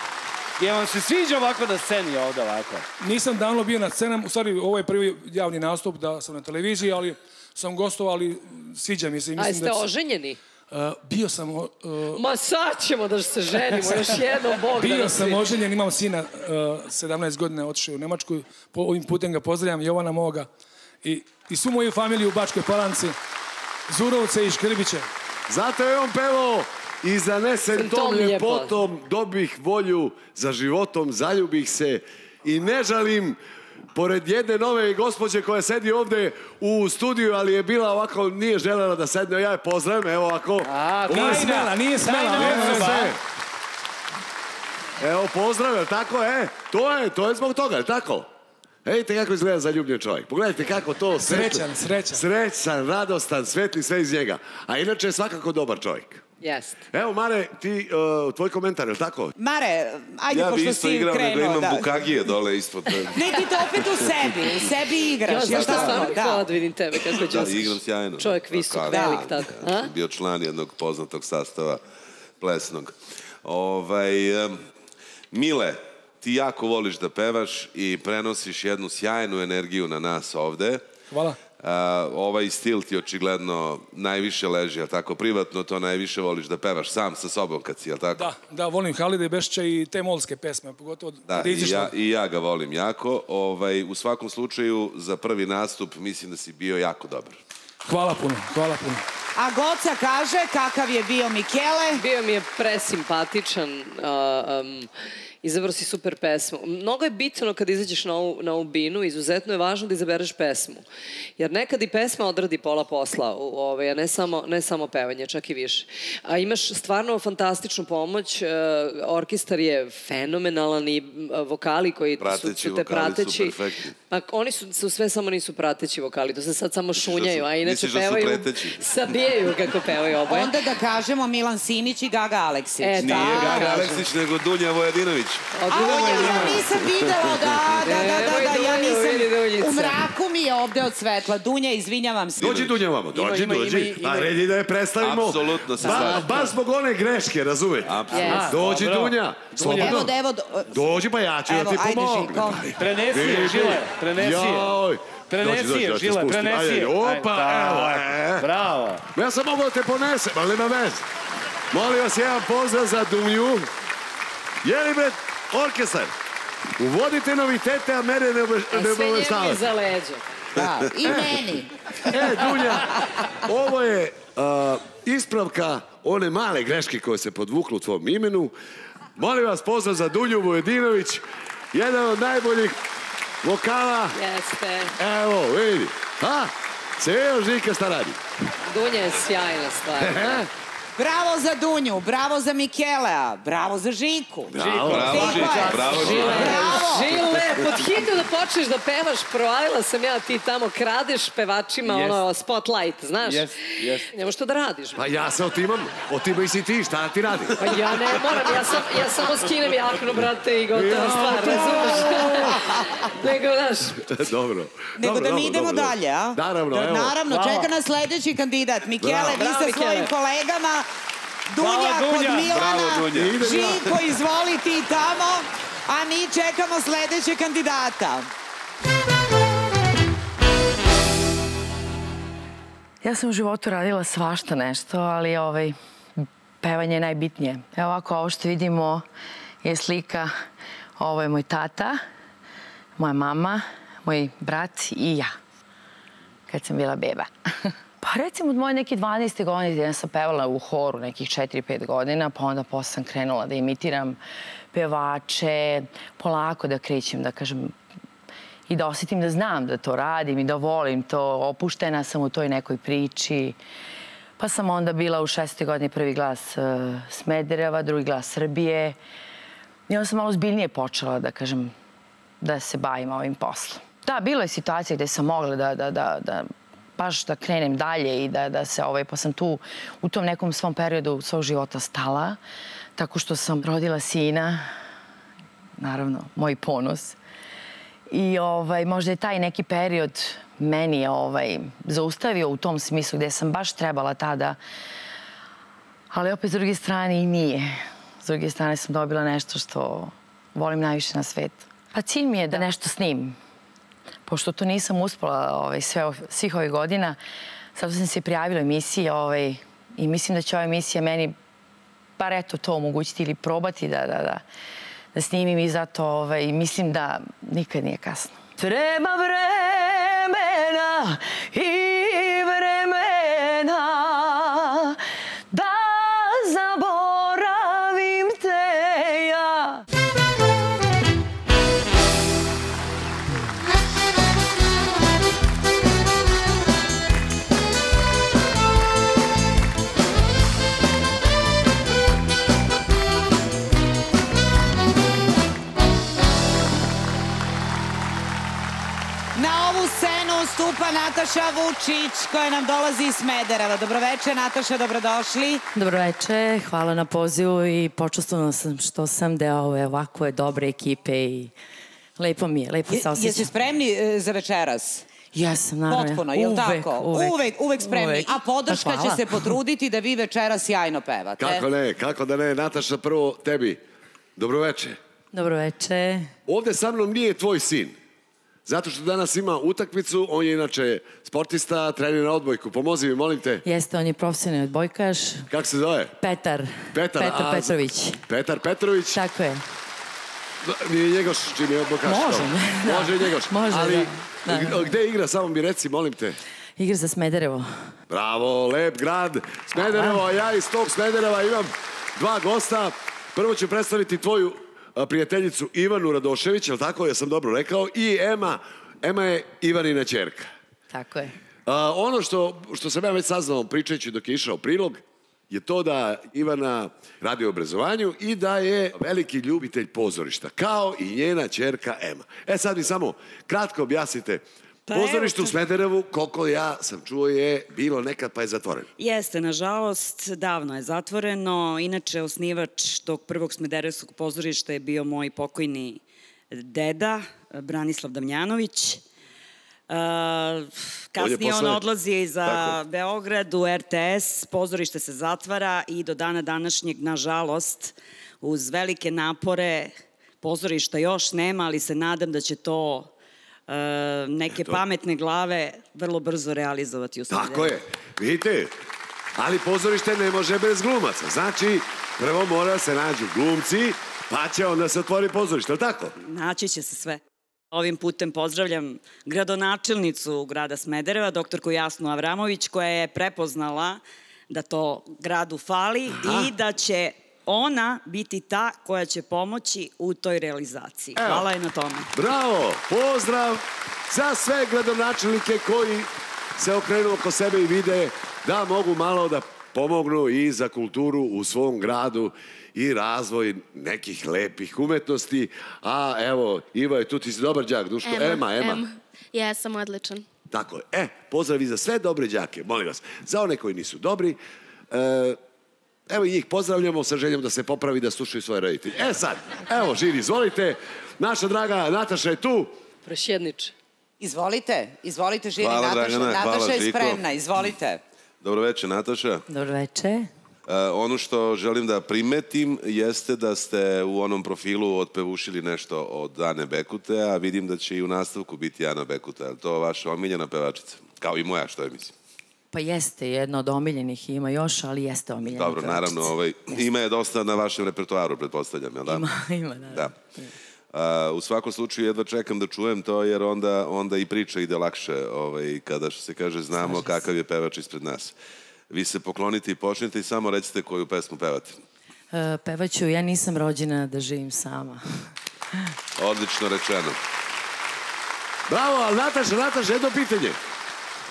Je vam se sviđa ovako na sceni ovde ovako? Nisam davno bio na scenama, u stvari ovo je prvi javni nastup da sam na televiziji, ali sam gostovao, ali sviđa mi se. i A Mislim jeste da će- oženjeni? Uh, bio sam... uh, Ma sad ćemo da se ženimo, još jednom Bog da Bio sam oženjen, imam sina, uh, 17 godina, otišao u Nemačku. Po, ovim putem ga pozdravljam, Jovana moga. I, I svu moju familiju u Bačkoj Palanci, Zurovce i Škrbiće. Zato je on pevao i zanesen tom tom ljepotom dobih volju za životom, zaljubih se i ne žalim pored jedne nove gospođe koja sedi ovde u studiju, ali je bila ovako, nije želela da sedne, ja je pozdravim, evo ovako. A, Nije smela, nije smela. Evo pozdrav, tako, e? To je, to je zbog toga, tako? Vidite kako izgleda zaljubljen čovjek. Pogledajte kako to Srećan, srećan. Srećan, radostan, svetli sve iz njega. A inače je svakako dobar čovjek. Jeste. Evo, Mare, ti, uh, tvoj komentar, je li tako? Mare, ajde, Ja bi pošto isto si igrao, nego krenuo. imam da. bukagije dole ispod. Ne, ti to opet u sebi, u sebi igraš. Ja tako? stvarno Da. hvala da vidim tebe kako Da, igram sjajno. Čovjek visok, Kako? velik, tako. A? Bio član jednog poznatog sastava plesnog. Ovaj, em, Mile, ti jako voliš da pevaš i prenosiš jednu sjajnu energiju na nas ovde. Hvala. A, ovaj stil ti očigledno najviše leži, a tako privatno to najviše voliš da pevaš sam sa sobom kad si, jel tako? Da, da, volim Halide Bešća i te molske pesme, pogotovo Da, i ja, i ja ga volim jako. Ovaj, u svakom slučaju, za prvi nastup mislim da si bio jako dobar. Hvala puno, hvala puno. A Goca kaže kakav je bio Mikele. Bio mi je presimpatičan. Uh, um, izabrao si super pesmu. Mnogo je bitno kad izađeš na ovu, na ovu binu, izuzetno je važno da izabereš pesmu. Jer nekad i pesma odradi pola posla, u- ovaj, a ne samo, ne samo pevanje, čak i više. A imaš stvarno fantastičnu pomoć, uh, orkestar je fenomenalan i uh, vokali koji su, Prateći su te vokali su prateći. Pa oni su, su sve samo nisu prateći vokali, to se sad samo šunjaju, a inače misliš da su pevaju, sabijaju kako pevaju oboje. Onda da kažemo Milan Sinić i Gaga Aleksić. E, Nije da. Gaga Aleksić, nego Dunja Vojadinović. A on je, ja nisam videla, da, da, da, da, da, ja Dunju, vidi nisam, u mraku mi je ovde od svetla. Dunja, izvinjavam se. Dođi Dunja vamo, dođi, ima, dođi. ima. A red je da je predstavimo. Apsolutno se Ba, slažem. baš zbog one greške, razumete? Apsolutno. Dođi. Dunja, slobodno. Evo, da, evo, do- Dođi pa ja ću da ti pomognem. Prenesi je. Žile, prenesi je. Joj. Prenesi je, ja Žile, prenesi je. Opa, evo. e. Bravo. Ja sam mogao da te ponesem, ali nema veze. Molim vas, jedan pozdrav za Dunju. Jeli bre, orkestar, uvodite novitete, a mene ne, A ne sve njemu obaveštavate. iza leđa. Da, i meni. E, Dunja, ovo je ispravka one male greške koje se podvuklu u tvom imenu. Molim vas, pozdrav za Dunju Vojedinović, jedan od najboljih vokala. Jeste. Evo, vidi. Ha? Vidio Žika šta radi? Dunja je sjajna stvar. Bravo za Dunju, bravo za Mikelea, bravo za Žiku. Bravo, Bravo, je. bravo, Žile. Žile, pod hitno da počneš da pevaš, provalila sam ja, ti tamo kradeš pevačima Jest. ono spotlight, znaš? Jest, jest. Nemaš to da radiš. Pa ja se otimam, otimaj si ti, šta ti radi? Pa ja ne moram, ja, sam, ja samo skinem jaknu, brate, i gotova stvar, razumeš? Nego, znaš, dobro. Nego dobro, da mi idemo dobro. dalje, a? Naravno, Da, evo. Naravno, čeka nas sledeći kandidat. Mikele, vi sa svojim kolegama Dunja kod. Milana. Žiko, izvoli ti tamo, a mi čekamo sledećeg kandidata. Ja sam u životu radila svašta nešto, ali ovaj, pevanje je najbitnije. Evo ovako, ovo što vidimo je slika, ovo je moj tata, moja mama, moj brat i ja, kad sam bila beba. Pa recimo od moje neke 12. godine sam pevala u horu nekih 4-5 godina, pa onda posle sam krenula da imitiram pevače, polako da krećem, da kažem, i da osetim da znam da to radim i da volim to. Opuštena sam u toj nekoj priči. Pa sam onda bila u šestoj godini prvi glas uh, Smedereva, drugi glas Srbije. I onda sam malo zbiljnije počela da kažem da se bavim ovim poslom. Da, bilo je situacija gde sam mogla da, da, da, da baš da krenem dalje i da, da se, ovaj, pa sam tu u tom nekom svom periodu svog života stala, tako što sam rodila sina, naravno, moj ponos. I ovaj, možda je taj neki period meni ovaj, zaustavio u tom smislu gde sam baš trebala tada, ali opet s druge strane i nije. S druge strane sam dobila nešto što volim najviše na svetu. Pa cilj mi je da nešto snimim. Pošto to nisam uspela ovaj, sve, svih ovih godina, sad sam se prijavila emisiji ovaj, i mislim da će ova emisija meni bar eto to omogućiti ili probati da, da, da, da snimim i zato ovaj, mislim da nikad nije kasno. Treba vremena i Nataša Vučić koja nam dolazi iz Smedereva. Dobroveče Nataša, dobrodošli. Dobroveče, hvala na pozivu i počustvovana sam što sam deo ove ovakve dobre ekipe i lepo mi je, lepo se Je- osjećam. Jeste spremni e, za večeras? Jesam, naravno. Potpuno, je li Uvek, tako? Uvek, uvek, uvek spremni. uvek. A podrška Pa će se potruditi da vi večeras sjajno pevate. Kako ne, kako da ne. Nataša, prvo tebi. Dobroveče. Dobroveče. Ovde sa mnom nije tvoj sin. Zato što danas ima utakmicu, on je inače sportista, trenira odbojku. Pomozi mi, molim te. Jeste, on je profesionalni odbojkaš. Kako se zove? Petar. Petar, Petar a- Petrović. Petar Petrović. Tako je. Nije Njegoš čini je odbojkaš. Može, da. Može Njegoš. Može, Ali, da. Da. gde igra, samo mi reci, molim te. Igra za Smederevo. Bravo, lep grad. Smederevo, a ja iz tog Smedereva imam dva gosta. Prvo ću predstaviti tvoju prijateljicu Ivanu Radošević, je li tako? Ja sam dobro rekao. I Ema. Ema je Ivanina čerka. Tako je. A, ono što, što sam ja već saznao pričajući dok je išao prilog, je to da Ivana radi u obrazovanju i da je veliki ljubitelj pozorišta, kao i njena čerka Ema. E sad mi samo kratko objasnite, Pa pozorište u Smederevu, koliko ja sam čuo je bilo nekad pa je zatvoreno. Jeste, nažalost, davno je zatvoreno. Inače, osnivač tog prvog smederevskog pozorišta je bio moj pokojni deda, Branislav Damjanović. Uh, kasnije on, posle- odlazi za Tako. Beograd u RTS, pozorište se zatvara i do dana današnjeg, nažalost, uz velike napore, pozorišta još nema, ali se nadam da će to neke Eto. pametne glave vrlo brzo realizovati u Smederevu. Tako je, vidite, ali pozorište ne može bez glumaca. Znači, prvo mora se nađu glumci, pa će onda se otvori pozorište, je li tako? Naći će se sve. Ovim putem pozdravljam gradonačelnicu grada Smedereva, doktorku Jasnu Avramović, koja je prepoznala da to gradu fali Aha. i da će ona biti ta koja će pomoći u toj realizaciji. Evo. Hvala je na tome. Bravo, pozdrav za sve gradonačelnike koji se okrenu oko sebe i vide da mogu malo da pomognu i za kulturu u svom gradu i razvoj nekih lepih umetnosti. A evo, Ivo je tu, ti si dobar đak, Duško. Ema, Ema. Jesam odličan. Tako je. E, pozdrav i za sve dobre đake, molim vas. Za one koji nisu dobri, e, evo njih pozdravljamo sa željom da se popravi da slušaju svoje roditelje. E sad, evo, Žiri, izvolite. Naša draga Nataša je tu. Prošjedniče. Izvolite, izvolite, Žiri, Hvala, Nataša. Dragana, hvala, Nataša je Žiko. spremna, izvolite. Dobroveče, Nataša. Dobroveče. E, ono što želim da primetim jeste da ste u onom profilu otpevušili nešto od Ane Bekute, a vidim da će i u nastavku biti Ana Bekuta. Je to vaša omiljena pevačica? Kao i moja, što je mislim. Pa jeste, jedna od omiljenih ima još, ali jeste omiljena Dobro, naravno, ovaj, ima je dosta na vašem repertoaru, pretpostavljam, jel da? Ima, ima, da. Da. A, u svakom slučaju jedva čekam da čujem to, jer onda, onda i priča ide lakše, ovaj, kada što se kaže znamo kakav je pevač ispred nas. Vi se poklonite i počnite i samo recite koju pesmu pevate. E, pevaću, ja nisam rođena da živim sama. Odlično rečeno. Bravo, ali Nataša, Nataša, jedno pitanje.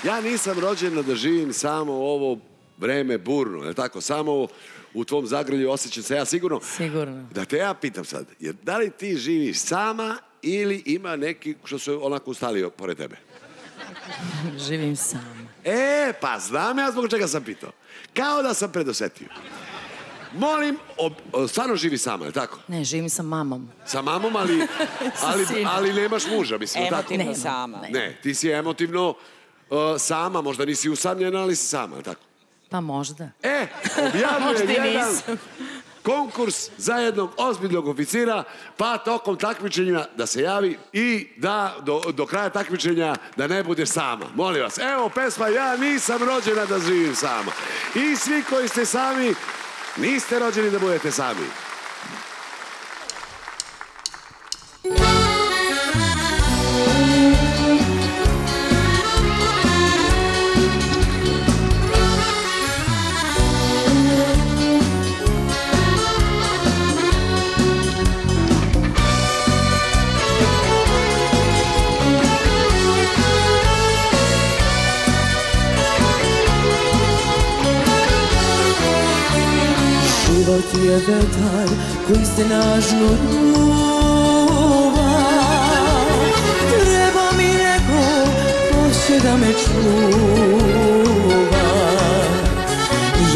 Ja nisam rođena da živim samo ovo vreme burno, je tako? Samo u tvom zagrlju osjećam se ja sigurno. Sigurno. Da te ja pitam sad, jer da li ti živiš sama ili ima neki što su onako ustali pored tebe? živim sama. E, pa znam ja zbog čega sam pitao. Kao da sam predosetio. Molim, ob, stvarno živi sama, je tako? Ne, živim sa mamom. Sa mamom, ali, ali, ali nemaš muža, mislim, je tako? Emotivno sama. Ne, ti si emotivno sama, možda nisi usamljena, ali si sama, tako? Pa možda. E, Možda objavljuje i jedan konkurs za jednog ozbiljnog oficira, pa tokom takmičenja da se javi i da do, do kraja takmičenja da ne bude sama. Molim vas, evo pesma Ja nisam rođena da živim sama. I svi koji ste sami, niste rođeni da budete sami. Život je vetar koji se nažno ljuba. Treba mi neko ko će da me čuva.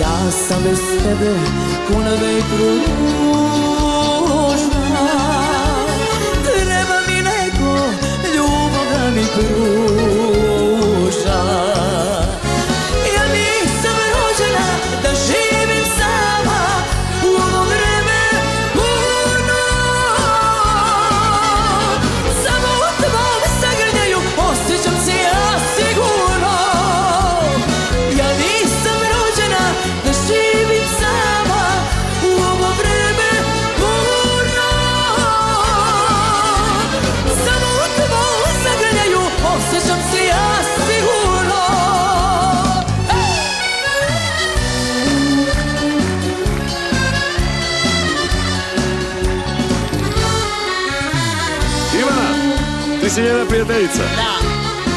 Ja sam bez tebe ko na vetru ružna Treba mi neko ljubav da mi pruža prijateljica. Da.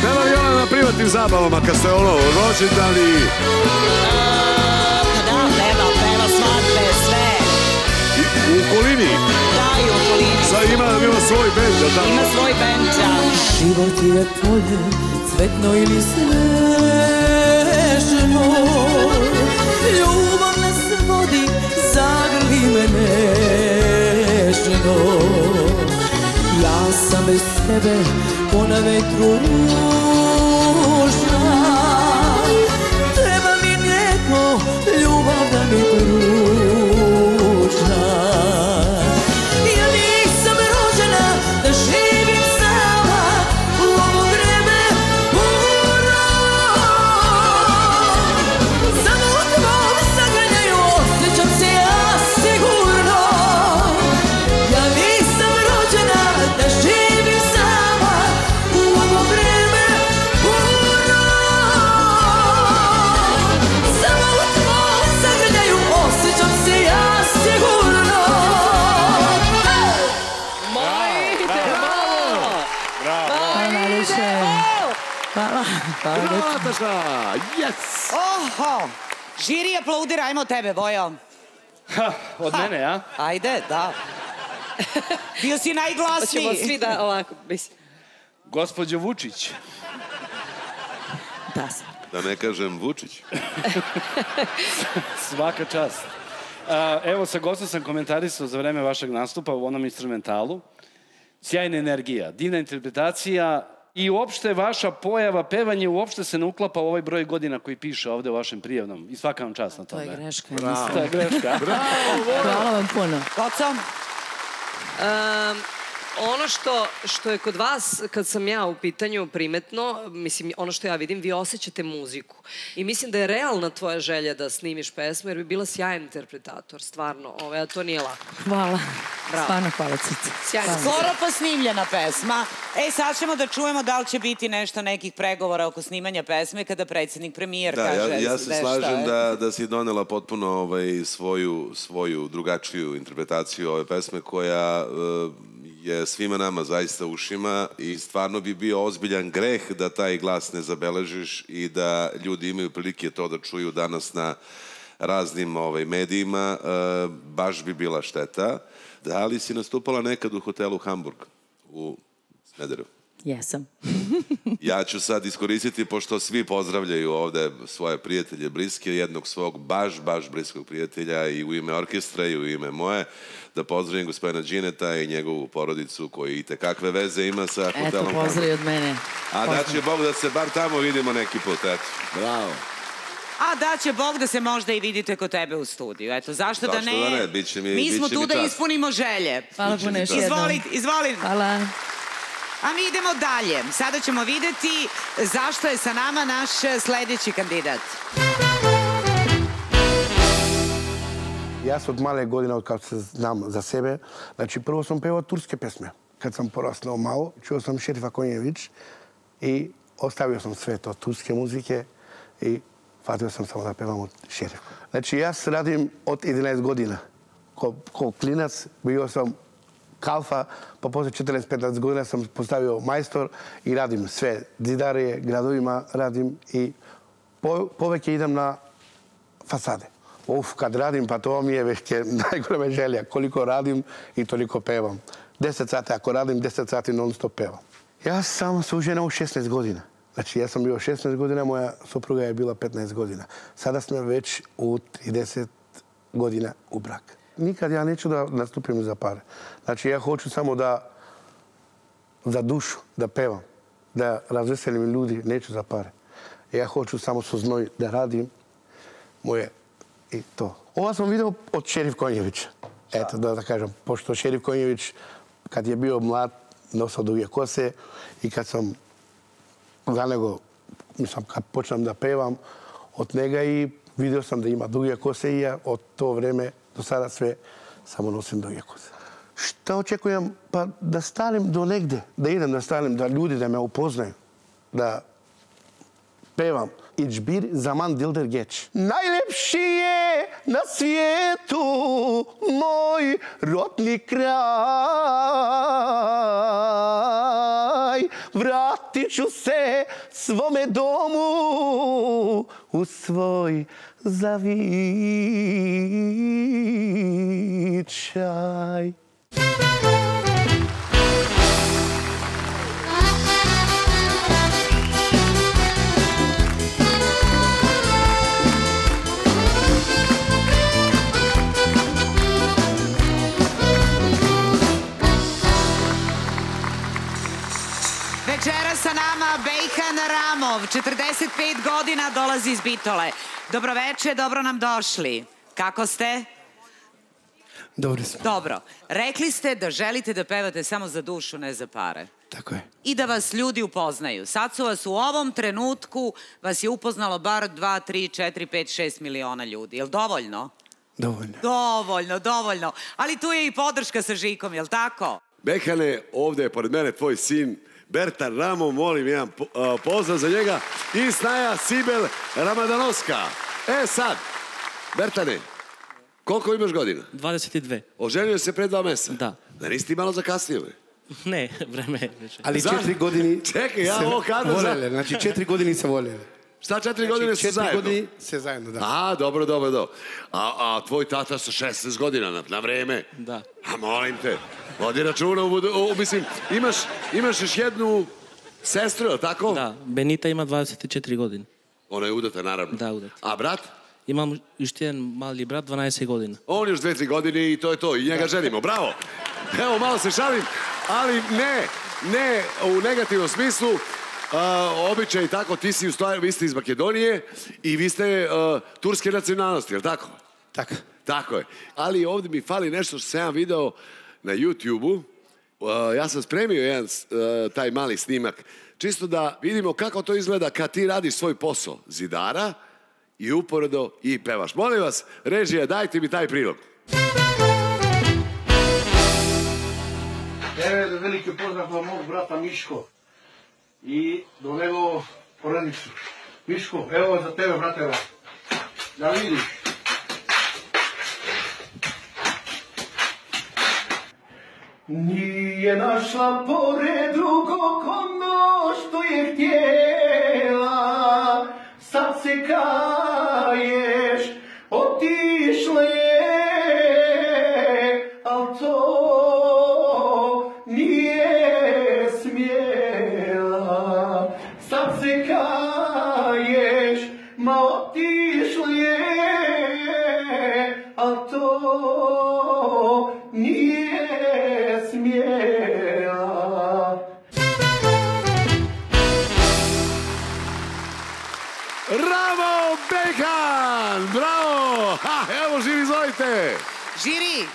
Peva li ona na privatnim zabavama kad ste ono rođendani? Da, peva, peva svadbe, sve. I, u okolini? Da, i u okolini. Sad ima, ima svoj bend, jel tako? Ima svoj bend, da. Život je polje, cvetno ili snežno Ljubav nas vodi, zagrli me nežno Ja sam bez tebe, ko na vetru Žiri aplaudira, ajmo tebe, Vojo. Ha, od mene, ja? Ajde, da. Bio si najglasniji. Hoćemo svi da ovako, mislim. Gospođo Vučić. Da sam. Da ne kažem Vučić. Svaka čast. Evo, sa gostom sam komentarisao za vreme vašeg nastupa u onom instrumentalu. Sjajna energija, divna interpretacija I uopšte vaša pojava, pevanje uopšte se ne uklapa u ovaj broj godina koji piše ovde u vašem prijavnom. I svaka vam čast na To tome. je greška. Bravo. To je greška. Hvala vam puno. Koco? Um, ono što, što je kod vas, kad sam ja u pitanju primetno, mislim, ono što ja vidim, vi osjećate muziku. I mislim da je realna tvoja želja da snimiš pesmu, jer bi bila sjajan interpretator, stvarno. Ove, a to nije lako. Hvala. Bravo. Stvarno hvala, Cici. Sjajno. Skoro pa snimljena pesma. E, sad ćemo da čujemo da li će biti nešto nekih pregovora oko snimanja pesme kada predsjednik premijer Da, kaže ja, ja da se šta je. slažem da, da si donela potpuno ovaj, svoju, svoju drugačiju interpretaciju ove pesme koja eh, je svima nama zaista ušima i stvarno bi bio ozbiljan greh da taj glas ne zabeležiš i da ljudi imaju prilike to da čuju danas na raznim ovaj, medijima, eh, baš bi bila šteta. Da li si nastupala nekad u hotelu Hamburg u Smederevu? Jesam. Ja ću sad iskoristiti, pošto svi pozdravljaju ovde svoje prijatelje bliske, jednog svog baš, baš bliskog prijatelja i u ime orkestra i u ime moje, da pozdravim gospodina Đineta i njegovu porodicu koji i kakve veze ima sa Eto, hotelom. pozdrav i od mene. A da će Bog da se bar tamo vidimo neki put, eto. Bravo. A da će Bog da se možda i vidite kod tebe u studiju. Eto, zašto, da Zašto ne? da ne? Biće mi- mi smo tu mi da čast. ispunimo želje. Hvala puno još jednom. Izvolite, izvolite. Hvala. A mi idemo dalje. Sada ćemo videti zašto je sa nama naš sledeći kandidat. Ja sam od male godine, od kad se znam za sebe, znači prvo sam pevao turske pesme. Kad sam porastao malo, čuo sam Šerifa Konjević i ostavio sam sve to turske muzike i fatio sam samo da pevam od Šerifa. Znači ja radim od 11 godina. Ko, ko klinac bio sam kalfa, pa posle 14-15 godina sam postavio majstor i radim sve. Zidare, gradovima radim i po, idem na fasade. Uf, kad radim, pa to mi je već najgore me želja. Koliko radim i toliko pevam. 10 sati, ako radim, 10 sati non stop pevam. Ja sam se uženao u 16 godina. Znači, ja sam bio 16 godina, moja supruga je bila 15 godina. Sada smo već u 30 godina u brak. Nikad ja neću da nastupim za pare. Znači, ja hoću samo da za dušu, da pevam, da razveselim ljudi, neću za pare. Ja hoću samo su znoj da radim moje i to. Ova sam video od Šerif Konjevića. Eto, da, da kažem, pošto Šerif Konjević, kad je bio mlad, nosao duge kose i kad sam za nego, mislim, kad počnem da pevam od njega i vidio sam da ima duge kose i ja od to vreme do sada sve samo nosim duge kose. Šta očekujem? Pa da stanem do negde, da idem da stanem, da ljudi da me upoznaju, da pevam İcbir zaman dildir geç. Najlepši je na svijetu moj rodni kraj. Vratit ću se svome domu u svoj zavičaj. Večera sa nama Bejhan Ramov, 45 godina, dolazi iz Bitole. Dobroveče, dobro nam došli. Kako ste? Dobri smo. Dobro. Rekli ste da želite da pevate samo za dušu, ne za pare. Tako je. I da vas ljudi upoznaju. Sad su vas u ovom trenutku, vas je upoznalo bar 2, 3, 4, 5, 6 miliona ljudi. Je li dovoljno? Dovoljno. Dovoljno, dovoljno. Ali tu je i podrška sa Žikom, je li tako? Bekane, ovde je pored mene tvoj sin Bertan Ramo, molim jedan pozdrav za njega i snaja Sibel Ramadanovska. E sad, Bertane, koliko imaš godina? 22. Oženio se pre dva mesa? Da. Da nisi ti malo zakasnio? bre? Ne, vreme je više. Ali Zašto? četiri godine Čekaj, ja se ovo kada za- voljeli. Znači četiri godine se voljeli. Šta, četiri godine su četiri zajedno? godine se zajedno, da. A, dobro, dobro, dobro. A, a tvoj tata sa 16 godina na, na vreme? Da. A molim te, vodi računa, u, budu- u, mislim, imaš, imaš još jednu sestru, je tako? Da, Benita ima 24 godine. Ona je udata, naravno. Da, udata. A brat? Imam još jedan mali brat, 12 godina. On još dve, tri godine i to je to. I njega ženimo. Bravo! Evo, malo se šalim, ali ne. ne u negativnom smislu, a, običaj je tako, ti si u stvari, vi ste iz Makedonije i vi ste a, turske nacionalnosti, je li tako? Tako. Tako je. Ali ovdje mi fali nešto što sam ja video na YouTube-u. Ja sam spremio jedan taj mali snimak, čisto da vidimo kako to izgleda kad ti radiš svoj posao zidara i uporedo i pevaš. Molim vas, režija, dajte mi taj prilog. Evo veliki pozdrav do mog brata Miško i do njegovu porodicu. Miško, evo za tebe, brate. Da vidiš. Nije našla pored drugog ono što je htjela, sad se kaješ, otišla je,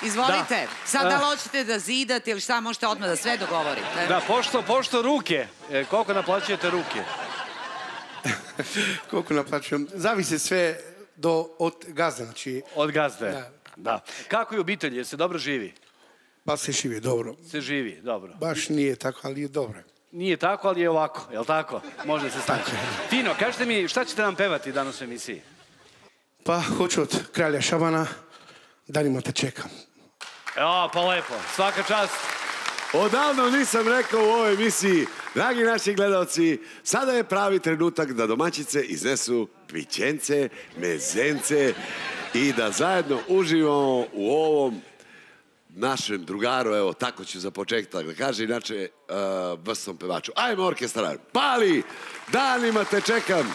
izvolite. Da. Sad da li A. hoćete da zidate ili šta, možete odmah da sve dogovorite. Da, pošto, pošto ruke, e, koliko naplaćujete ruke? Koliko naplaćujem? Zavisi sve do, od gazde, znači... Od gazde? Da. Da. Kako je obitelj, je se dobro živi? Pa se živi dobro. Se živi, dobro. Baš nije tako, ali je dobro. Nije tako, ali je ovako, je li tako? Može se stati. Fino, kažete mi, šta ćete nam pevati danas u emisiji? Pa hoću od kralja Šabana, danima te čekam. Evo, pa lepo, svaka čast. Odavno nisam rekao u ovoj emisiji, dragi naši gledalci, sada je pravi trenutak da domaćice iznesu pićence, mezence i da zajedno uživamo u ovom našem drugaru, evo, tako ću za početak da kaže, inače, uh, vrsnom pevaču. Ajmo orkestrar, pali, danima te čekam.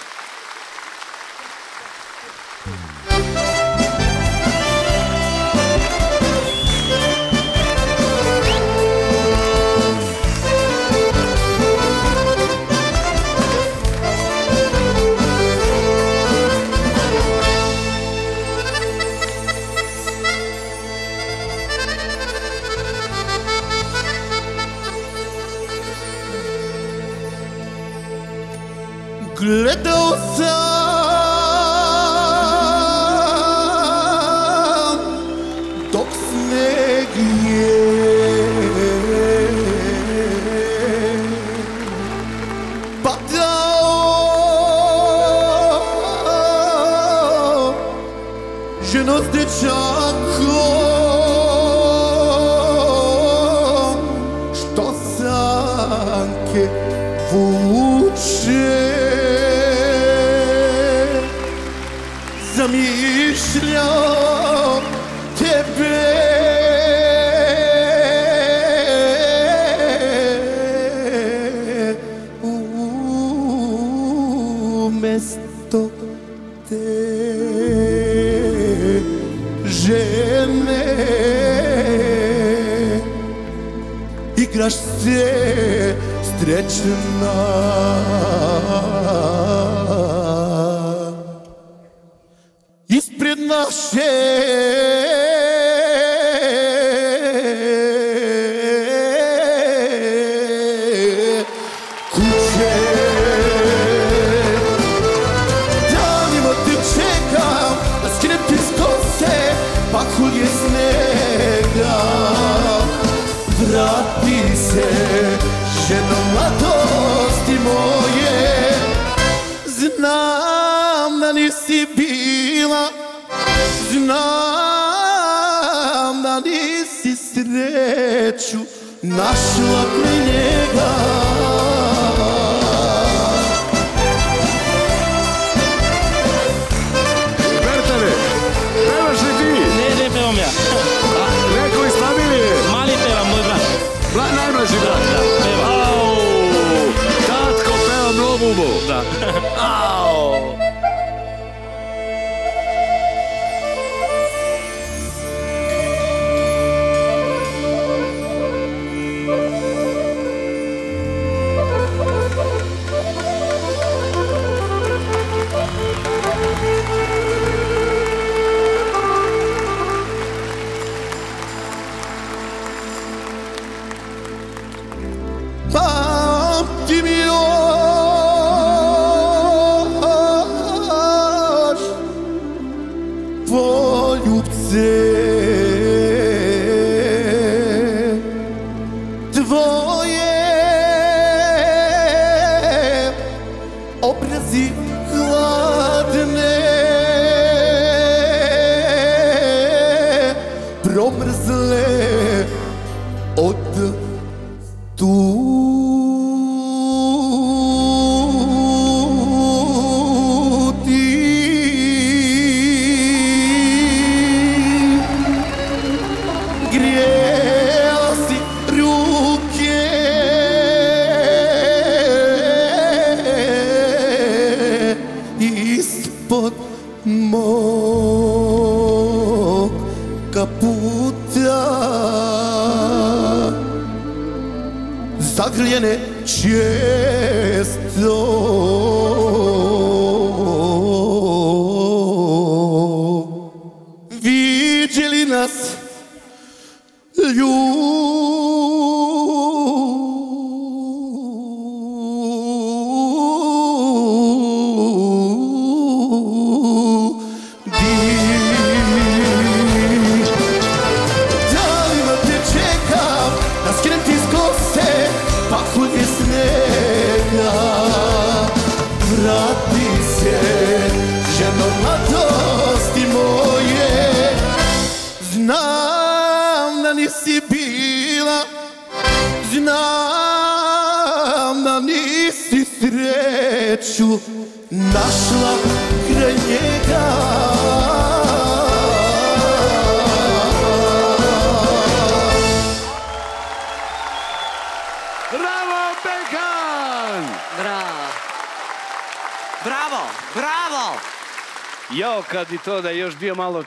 встречным нам. Sreću našla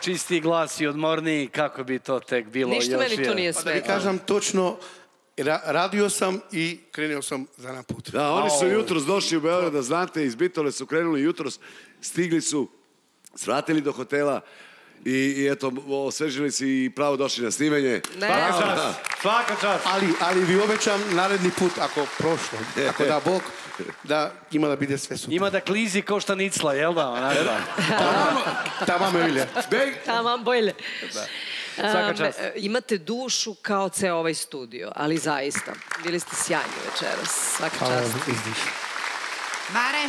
čistiji glas i odmorniji, kako bi to tek bilo Ništa još meni tu je- nije Pa da kažem točno, ra- radio sam i krenuo sam za na put. Da, oni su jutros došli u Beograd, da znate, iz Bitole su krenuli jutros, stigli su, svratili do hotela i, i eto, osvežili si i pravo došli na snimanje. Svaka čast. da. Svaka čast. Ali, ali vi obećam naredni put, ako prošlo, ako da Bog, da ima da bude sve super. Ima da klizi kao šta nicla, jel da? Onak da. Tamo me vilje. Tamam bolje. Svaka Um, čast. e, imate dušu kao ceo ovaj studio, ali zaista, bili ste sjajni večeras. Svaka čast. Mare?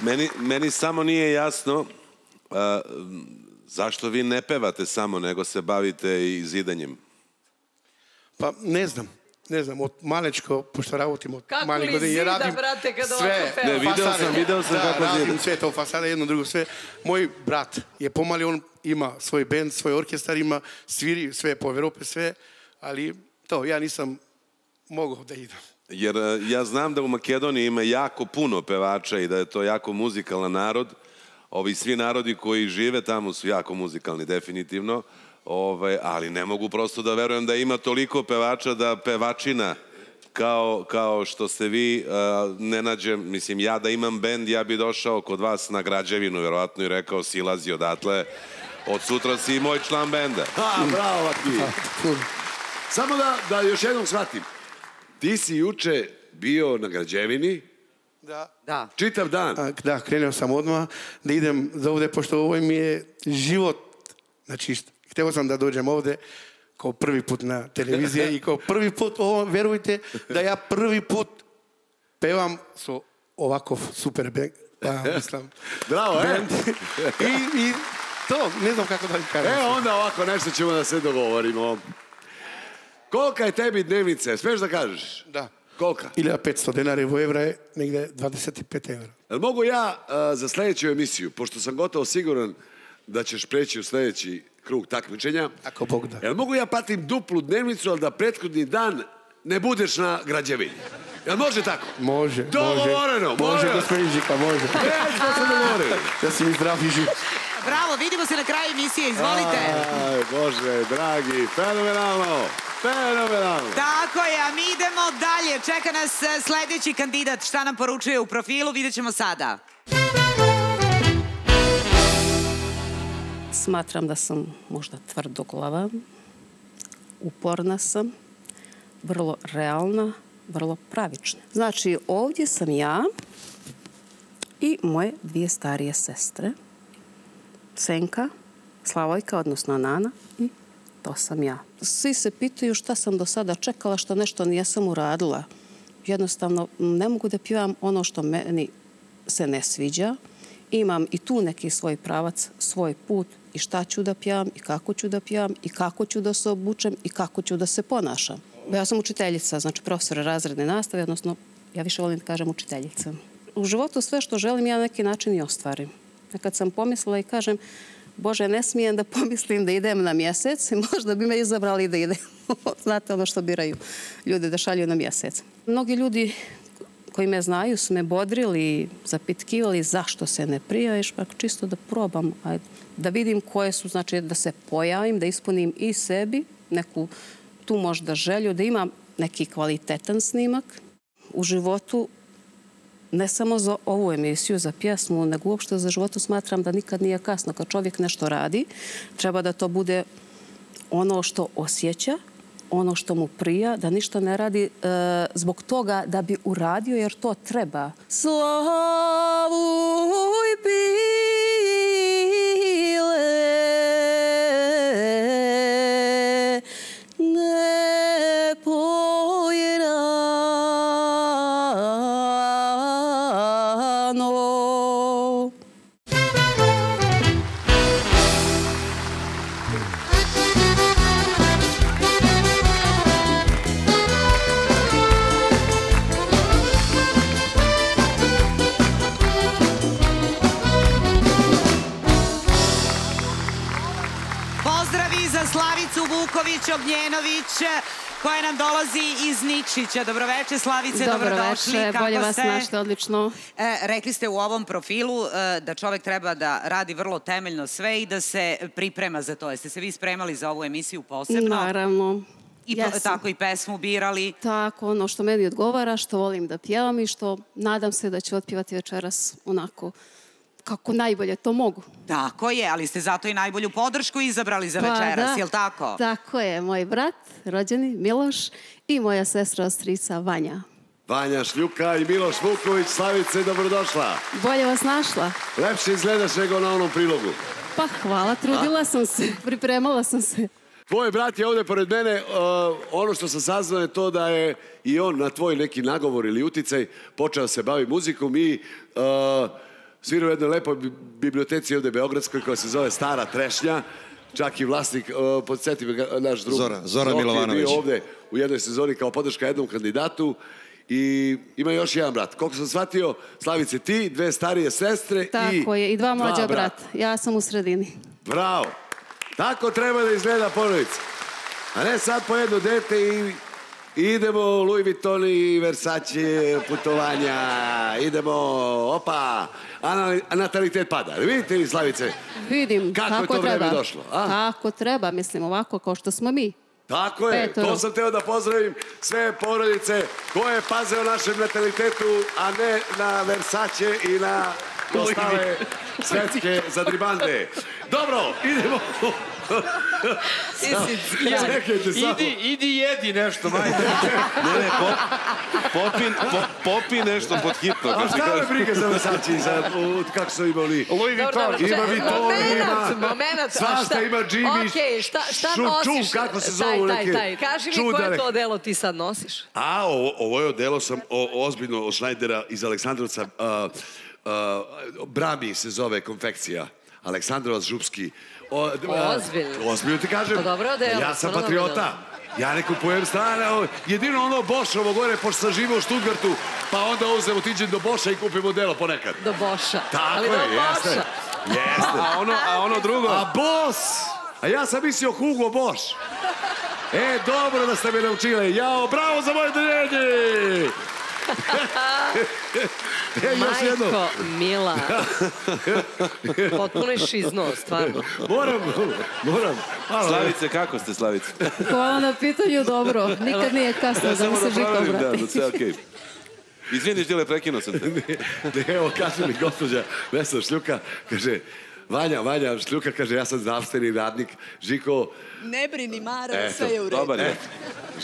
Meni, meni samo nije jasno m, zašto vi ne pevate samo, nego se bavite i zidanjem. Pa ne znam. Ne znam, od malečko, pošto radim od Kako malih li godina, ja zida, radim brate, kad sve. ovako? Ne, video Fasade. sam, video sam da, kako radim zida. sve to, fasade, jedno, drugo, sve. Moj brat je pomali, on ima svoj bend, svoj orkestar, ima sviri sve po Evrope, sve, ali to, ja nisam mogao da idem. Jer e, ja znam da u Makedoniji ima jako puno pevača i da je to jako muzikalan narod. Ovi svi narodi koji žive tamo su jako muzikalni, definitivno. Ovaj, ali ne mogu prosto da verujem da ima toliko pevača da pevačina kao, kao što ste vi, uh, ne nađem, mislim, ja da imam bend, ja bi došao kod vas na građevinu, verovatno, i rekao, silazi odatle, od sutra si i moj član benda. Ha, bravo ti. Samo da, da još jednom shvatim. Ti si juče bio na građevini, Da. Da. čitav dan. A, da, krenuo sam odmah da idem za ovde, pošto ovo mi je život. Znači, hteo sam da dođem ovde kao prvi put na televizije i kao prvi put, ovo, verujte, da ja prvi put pevam su ovako super band. Pa, mislim, Bravo, e? band. I, I to, ne znam kako da kažem. E, onda ovako nešto ćemo da se dogovorimo. Kolika je tebi dnevnica? Smeš da kažeš? Da. Kolika? 1500 dinara i evra je negde 25 evra. Jel mogu ja a, za sledeću emisiju, pošto sam gotovo siguran da ćeš preći u sledeći krug takmičenja, Ako Bog da. jel mogu ja patim duplu dnevnicu, ali da prethodni dan ne budeš na građevini? Jel može tako? Može, Dogovoreno, može. Može, gospodin Žika, može. E, što se dogovorili? Da si mi zdrav i živ. Bravo, vidimo se na kraju emisije, izvolite. Aj, Bože, dragi, fenomenalno, fenomenalno. Tako je, a mi idemo dalje. Čeka nas e, sledeći kandidat. Šta nam poručuje u profilu, vidjet ćemo sada. Smatram da sam možda tvrdoglava, uporna sam, vrlo realna, vrlo pravična. Znači, ovdje sam ja i moje dvije starije sestre. Senka, Slavojka, odnosno Nana i to sam ja. Svi se pitaju šta sam do sada čekala, što nešto nijesam uradila. Jednostavno, ne mogu da pjevam ono što meni se ne sviđa. Imam i tu neki svoj pravac, svoj put i šta ću da pjevam i kako ću da pjevam i kako ću da se obučem i kako ću da se ponašam. Ja sam učiteljica, znači profesora razredne nastave, odnosno ja više volim da kažem učiteljica. U životu sve što želim ja na neki način i ostvarim. Kad sam pomislila i kažem Bože, ne smijem da pomislim da idem na mjesec, možda bi me izabrali da idem. Znate ono što biraju ljude da šalju na mjesec. Mnogi ljudi koji me znaju su me bodrili, zapitkivali zašto se ne prijavиш, pa čisto da probam, ajde, da vidim koje su, znači da se pojavim, da ispunim i sebi neku tu možda želju, da imam neki kvalitetan snimak. U životu ne samo za ovu emisiju, za pjesmu, nego uopšte za životu smatram da nikad nije kasno. Kad čovjek nešto radi, treba da to bude ono što osjeća, ono što mu prija, da ništa ne radi e, zbog toga da bi uradio, jer to treba. Slavuj bile nam dolazi iz Nikšića. Dobroveče Slavice, dobrodošli. Dobroveče, bolje vas ste? našli, odlično. E, rekli ste u ovom profilu e, da čovek treba da radi vrlo temeljno sve i da se priprema za to. Jeste se vi spremali za ovu emisiju posebno? Naravno. I po- tako i pesmu birali. Tako, ono što meni odgovara, što volim da pjevam i što nadam se da ću otpjevati večeras onako kako najbolje to mogu. Tako je, ali ste zato i najbolju podršku izabrali za Pa večeras, da. jel tako? Tako je, moj brat, rođeni Miloš i moja sestra strica Vanja. Vanja Šljuka i Miloš Vuković, Slavice, dobrodošla. Bolje vas našla. Lepše izgledaš nego na onom prilogu. Pa hvala, trudila sam se, pripremala sam se. Tvoj brat je ovdje pored mene, uh, ono što sam saznao je to da je i on na tvoj neki nagovor ili uticaj počeo da se bavi muzikom i uh, svira u jednoj lepoj bi- biblioteci ovdje Beogradskoj koja se zove Stara Trešnja. Čak i vlasnik, uh, podsjeti me naš drug. Zoran Zoki je Milovanović. bio ovdje u jednoj sezoni kao podrška jednom kandidatu i ima još jedan brat. Koliko sam shvatio, Slavice, ti, dve starije sestre i Tako je, i dva mlađa brata. brata. Ja sam u sredini. Bravo. Tako treba da izgleda porodica. A ne sad po jedno dete i idemo Louis Vuitton i Versace putovanja. Idemo, opa, a, na- a natalitet pada. Vidite li, Slavice? Vidim Kako je kako to vreme treba. došlo, a? Kako treba, mislim ovako kao što smo mi. Tako je, Petoro. to sam teo da pozdravim sve porodice koje paze o našem natalitetu, a ne na Versace i na ostale svetske zadribande. Dobro, idemo. Čekajte samo. Idi, idi jedi nešto, majde. Ne, ne, po, popi, po, popi nešto pod hitno. A šta me briga za Versace i za, kako su imali? Louis dobro, Ima Vuitton, ima... momenat, Svašta šta- ima Jimmy, Okej, šta, šta šu- nosiš? ču, kako se Taj, zovu taj, neke taj. Kaži mi koje to delo ti sad nosiš. A, ovo, ovo je odelo sam o, ozbiljno od Schneidera iz Aleksandrovca. Uh, uh, Brami se zove konfekcija. Aleksandrovac Župski. O, Ozbiljno? Ozbiljno ti kažem. Pa dobro odelo, Ja sam patriota. Ja ne kupujem ovo- Jedino ono Bošovo gore, pošto sam živio u Stuttgartu, pa onda uzem, otiđem do Boša i kupim odelo ponekad. Do Boša. Tako Ali je, do jeste. Boša. Jeste. A ono, a ono drugo? A Bos! A ja sam mislio Hugo Boš. E, dobro da ste me naučili. Jao, bravo za moje deljenje! e, još jedno. Majko, Mila. Potpuno je šizno, stvarno. moram, moram. Slavice, kako ste, Slavice? Hvala na pitanju, dobro. Nikad nije kasno da mi se žito da, obrati. da sve okej. Izvini, Žile, prekinuo sam te. Ne, evo, kaže mi gospođa Vesna Šljuka, kaže, Vanja, Vanja Šljuka kaže, ja sam zdravstveni radnik. Žiko, Ne brini, Mara, sve je u redu. Dobar je. E,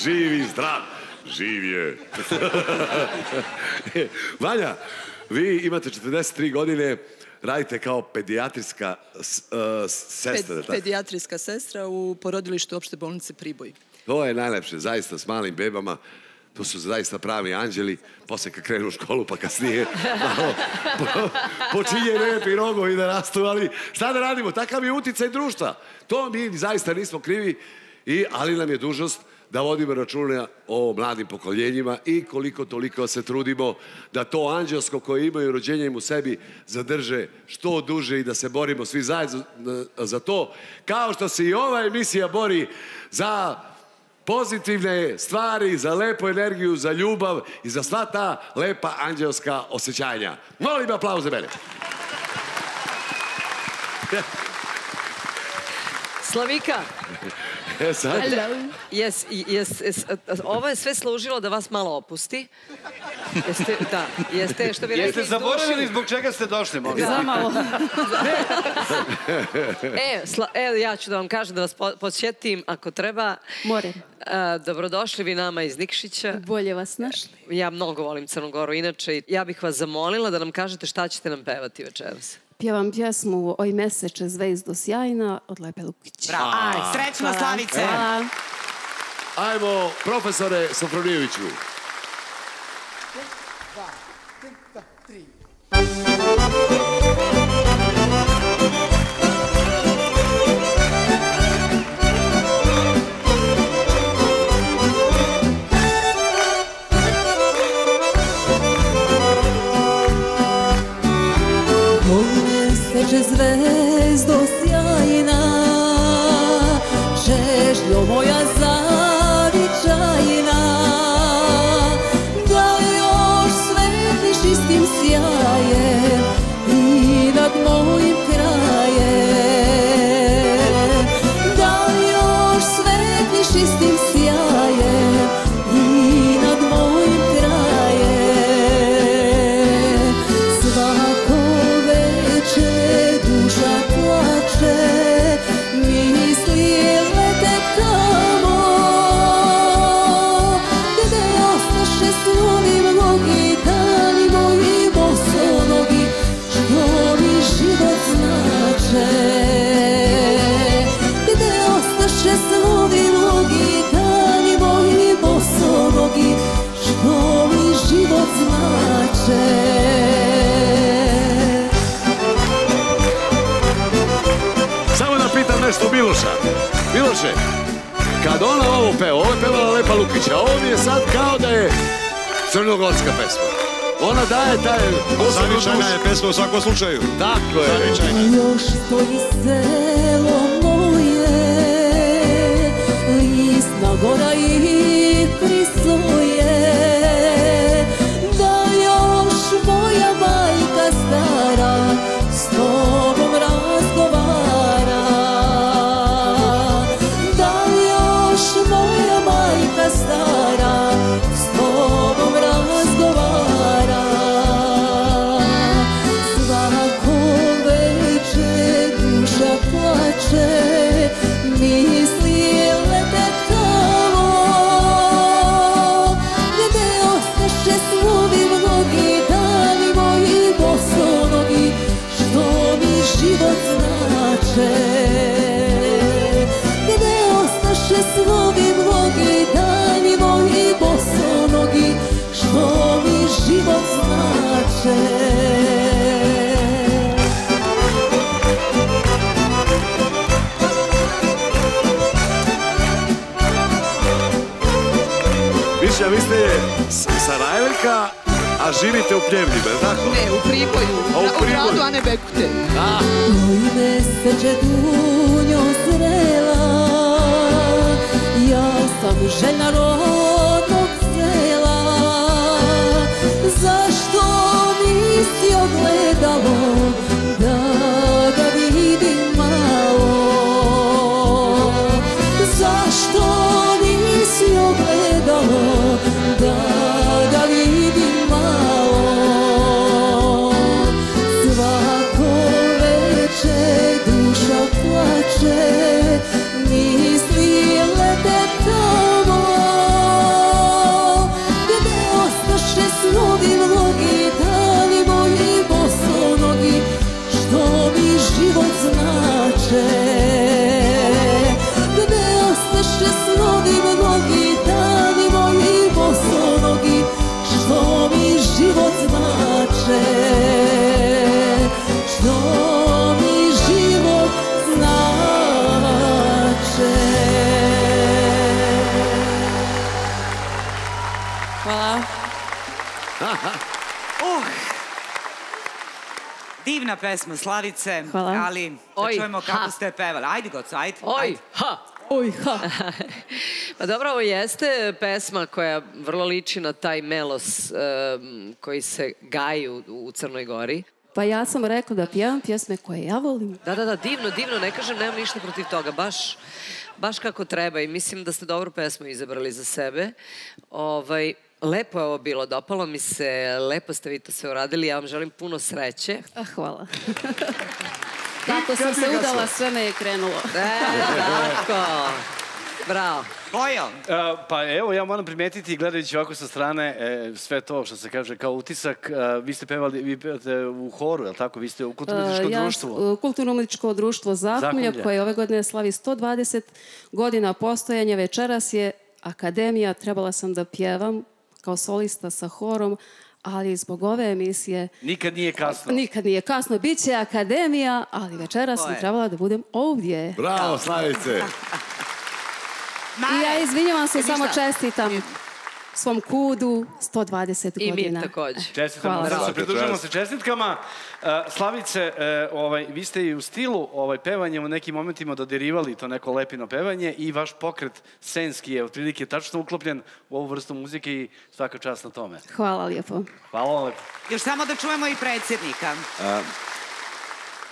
Živ i zdrav. Živ je. Vanja, vi imate 43 godine, radite kao pedijatrijska uh, sestra. Ped, pedijatrijska sestra u porodilištu opšte bolnice Priboj. To je najlepše, zaista s malim bebama. To su zaista pravi anđeli. Posle kad krenu u školu, pa kasnije malo po, počinje repi rogovi da rastu, ali šta da radimo? Takav je uticaj društva. To mi zaista nismo krivi, i, ali nam je dužnost da vodimo računa o mladim pokoljenjima i koliko toliko se trudimo da to anđelsko koje imaju rođenjem u sebi zadrže što duže i da se borimo svi zajedno za- to, kao što se i ova emisija bori za pozitivne stvari, za lepu energiju, za ljubav i za sva ta lepa anđelska osjećanja. Molim aplauz za mene. Slavika, E sad, jes, jes, jes, ovo je sve služilo da vas malo opusti. Jeste, da, jeste, što bi rekli... Jeste zaboravili zbog čega ste došli, možda? Zamalo. E, sla, evo ja ću da vam kažem da vas po, podsjetim ako treba. More. A, dobrodošli vi nama iz Nikšića. Bolje vas našli. Ja mnogo volim Crnu Goru. Inače, ja bih vas zamolila da nam kažete šta ćete nam pevati večeras. Pjevam pjesmu Oj meseče zvezdo sjajna od Lepe Lukić. Bravo. Aj, srećno, Hvala. Slavice. Hvala. Ajmo, profesore Sofronijeviću. Oj ovo mi je sad kao da je crnogorska pesma. Ona daje taj... Zavičajna je pesma u svakom slučaju. Tako je. Još stoji selo moje, Lisna gora i a živite u Pljevljima, je li tako? Ne, u Priboju. A u u gradu Ane Bekute. Oj meseče dunjo zrela, ja sam žena rodnog sela. Zašto nisi ogledalo pesma Slavice, Hvala. ali da Oj, čujemo kako ha. ste pevali. Ajde, Goco, ajde. Oj, ajde. ha! Oj, ha! Pa dobro, ovo jeste pesma koja vrlo liči na taj melos em, koji se gaji u, u Crnoj Gori. Pa ja sam rekla da pjevam pjesme koje ja volim. Da, da, da, divno, divno, ne kažem, nemam ništa protiv toga, baš, baš kako treba i mislim da ste dobru pesmu izabrali za sebe. Ovaj, lepo je ovo bilo, dopalo mi se, lepo ste vi to sve uradili, ja vam želim puno sreće. Ah, hvala. Tako sam se udala, sve me je krenulo. E, tako. Bravo. Bojo. E, pa evo, ja moram primetiti, gledajući ovako sa strane, e, sve to što se kaže kao utisak, e, vi ste pevali, vi pevate u horu, je li tako? Vi ste u kulturno-muzičko Uh, ja, društvo. uh, Kulturno-umetničko društvo Zakumlja, Zakumlje. koje ove godine slavi 120 godina postojanja. Večeras je akademija, trebala sam da pjevam kao solista sa horom, ali zbog ove emisije Nikad nije kasno. nikad nije kasno. Biće akademija, ali večeras sam je. trebala da budem ovdje. Bravo, Slavice. I ja izvinjavam se, samo čestitam svom kudu 120 I mi godina. takođe. Čestitamo, Hvala. da se čast. se čestitkama. E, Slavice, e, ovaj, vi ste i u stilu ovaj, pevanja u nekim momentima dodirivali to neko lepino pevanje i vaš pokret scenski je otprilike tačno uklopljen u ovu vrstu muzike i svaka čast na tome. Hvala lijepo. Hvala vam lepo. Još samo da čujemo i predsjednika. A,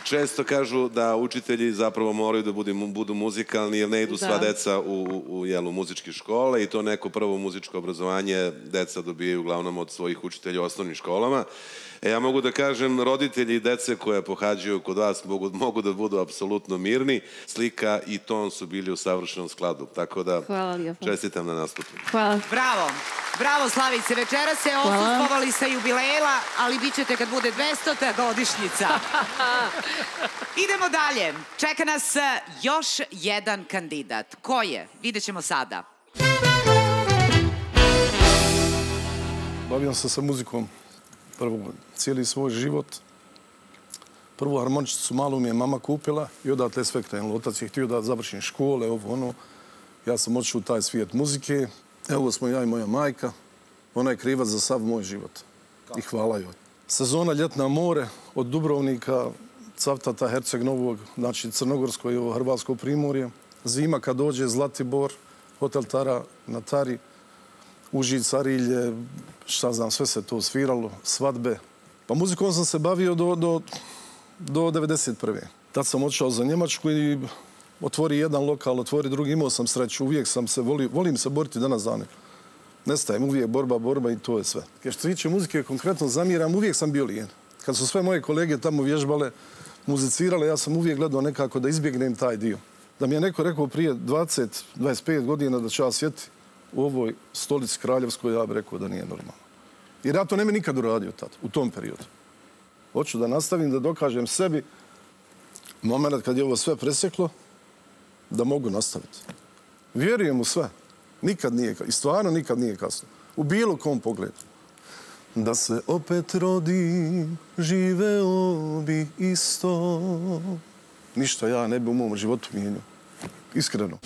često kažu da učitelji zapravo moraju da budu, budu muzikalni jer ne idu sva Da. deca u, u, u jelu, muzičke škole i to neko prvo muzičko obrazovanje deca dobijaju uglavnom od svojih učitelja u osnovnim školama. E, ja mogu da kažem, roditelji i dece koje pohađaju kod vas mogu, mogu da budu apsolutno mirni. Slika i ton su bili u savršenom skladu. Tako da Hvala lijepo. čestitam na nastupu. Hvala. Bravo. Bravo, Slavice. Večera se Hvala. osustvovali sa jubilejela, ali bit ćete kad bude 200. godišnjica. Idemo dalje. Čeka nas eh, još jedan kandidat. Ko je? Vidjet ćemo sada. Bavio sam se muzikom prvo cijeli svoj život. Prvu harmoničicu malu mi je mama kupila i odatle sve krenulo. Otac je htio da završim škole, ovo ono. Ja sam otišao u taj svijet muzike. Evo smo ja i moja majka. Ona je krivac za sav moj život. I hvala joj. Sezona ljetna more od Dubrovnika, Cavtata, Herceg Novog, znači Crnogorsko i ovo Hrvatsko primorje. Zima kad dođe Zlatibor, hotel Tara na Tari, Užić, Carilje, šta znam, sve se to sviralo, svadbe. Pa muzikom sam se bavio do, do, do 91. Tad sam otišao za Njemačku i otvori jedan lokal, otvori drugi, imao sam sreću, uvijek sam se, voli, volim se boriti danas dane. Nestajem, uvijek borba, borba i to je sve. Jer što tiče muzike, konkretno zamiram, uvijek sam bio lijen. Kad su sve moje kolege tamo vježbale, muzicirale, ja sam uvijek gledao nekako da izbjegnem taj dio. Da mi je neko rekao prije 20-25 godina da ću ja sjeti u ovoj stolici kraljevskoj, ja bih rekao da nije normalno. Jer ja to ne bi nikad uradio tad, u tom periodu. Hoću da nastavim, da dokažem sebi moment kad je ovo sve preseklo, da mogu nastaviti. Vjerujem u sve. Nikad nije, ka- i stvarno nikad nije kasno. U bilo kom pogledu. Da se opet rodim, živeo bi isto. Ništa ja ne bi u mom životu mijenio. Iskreno.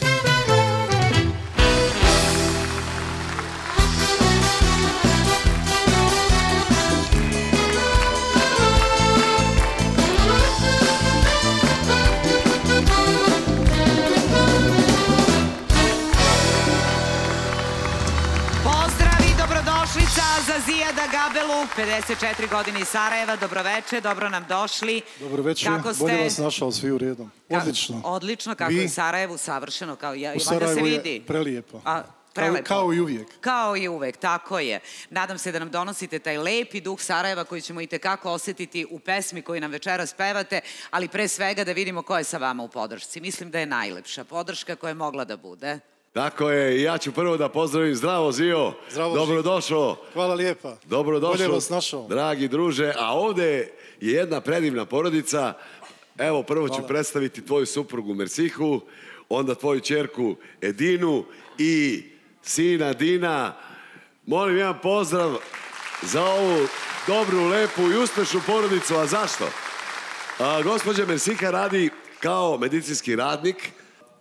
Za Zijada Gabelu, 54 godine iz Sarajeva. Dobroveče, dobro nam došli. Dobro večer, Kako ste? bolje vas našao svi u redom. Odlično. Odlično, kako je Sarajevu savršeno, kao ja, U valjda se Sarajevu je vidi. prelijepo. A, prelepo. kao i uvijek. Kao i uvek, tako je. Nadam se da nam donosite taj lepi duh Sarajeva koji ćemo i tekako osetiti u pesmi koju nam večeras pevate, ali pre svega da vidimo ko je sa vama u podršci. Mislim da je najlepša podrška koja je mogla da bude. Tako je, ja ću prvo da pozdravim zdravo Zio. Zdravo, Dobrodošao. Hvala lijepa. Dobrodošao. Vas našao. Dragi druže, a ovde je jedna predivna porodica. Evo, prvo ću Hvala. predstaviti tvoju suprugu Mersihu, onda tvoju čerku Edinu i sina Dina. Molim jedan pozdrav za ovu dobru, lepu i uspešnu porodicu. A zašto? A, gospođa Mersika radi kao medicinski radnik,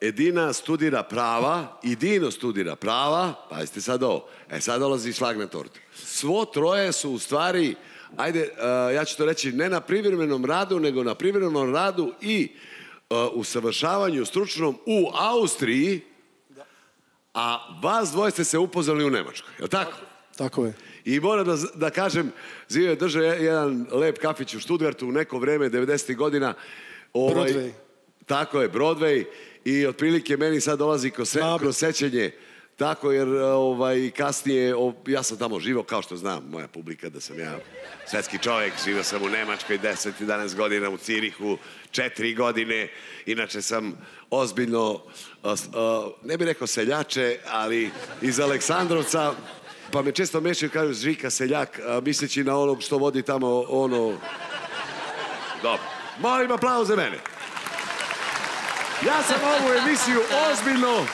Edina studira prava i Dino studira prava, pazite sad ovo, e sad dolazi šlag na tortu. Svo troje su u stvari ajde, uh, ja ću to reći, ne na privremenom radu, nego na privremenom radu i uh, usavršavanju stručnom u Austriji, a vas dvoje ste se upoznali u Nemačkoj, je li tako? Tako je. I moram da, da kažem, Zio je držao je- jedan lep kafić u Stuttgartu u neko vreme, 90. godina. Broadway. Tako je, Broadway. I otprilike meni sad dolazi kroz, se, kroz sećenje tako jer ovaj, kasnije, o, ja sam tamo živo, kao što znam, moja publika, da sam ja svetski čovjek, živio sam u Nemačkoj 10-11 godina, u Cirihu 4 godine, inače sam ozbiljno, a, s- a, ne bih rekao seljače, ali iz Aleksandrovca, pa me često mešaju kažu Žika seljak, a, misleći na onog što vodi tamo ono... Dobro. Molim aplauz za mene. Ja sam ovu emisiju ozbiljno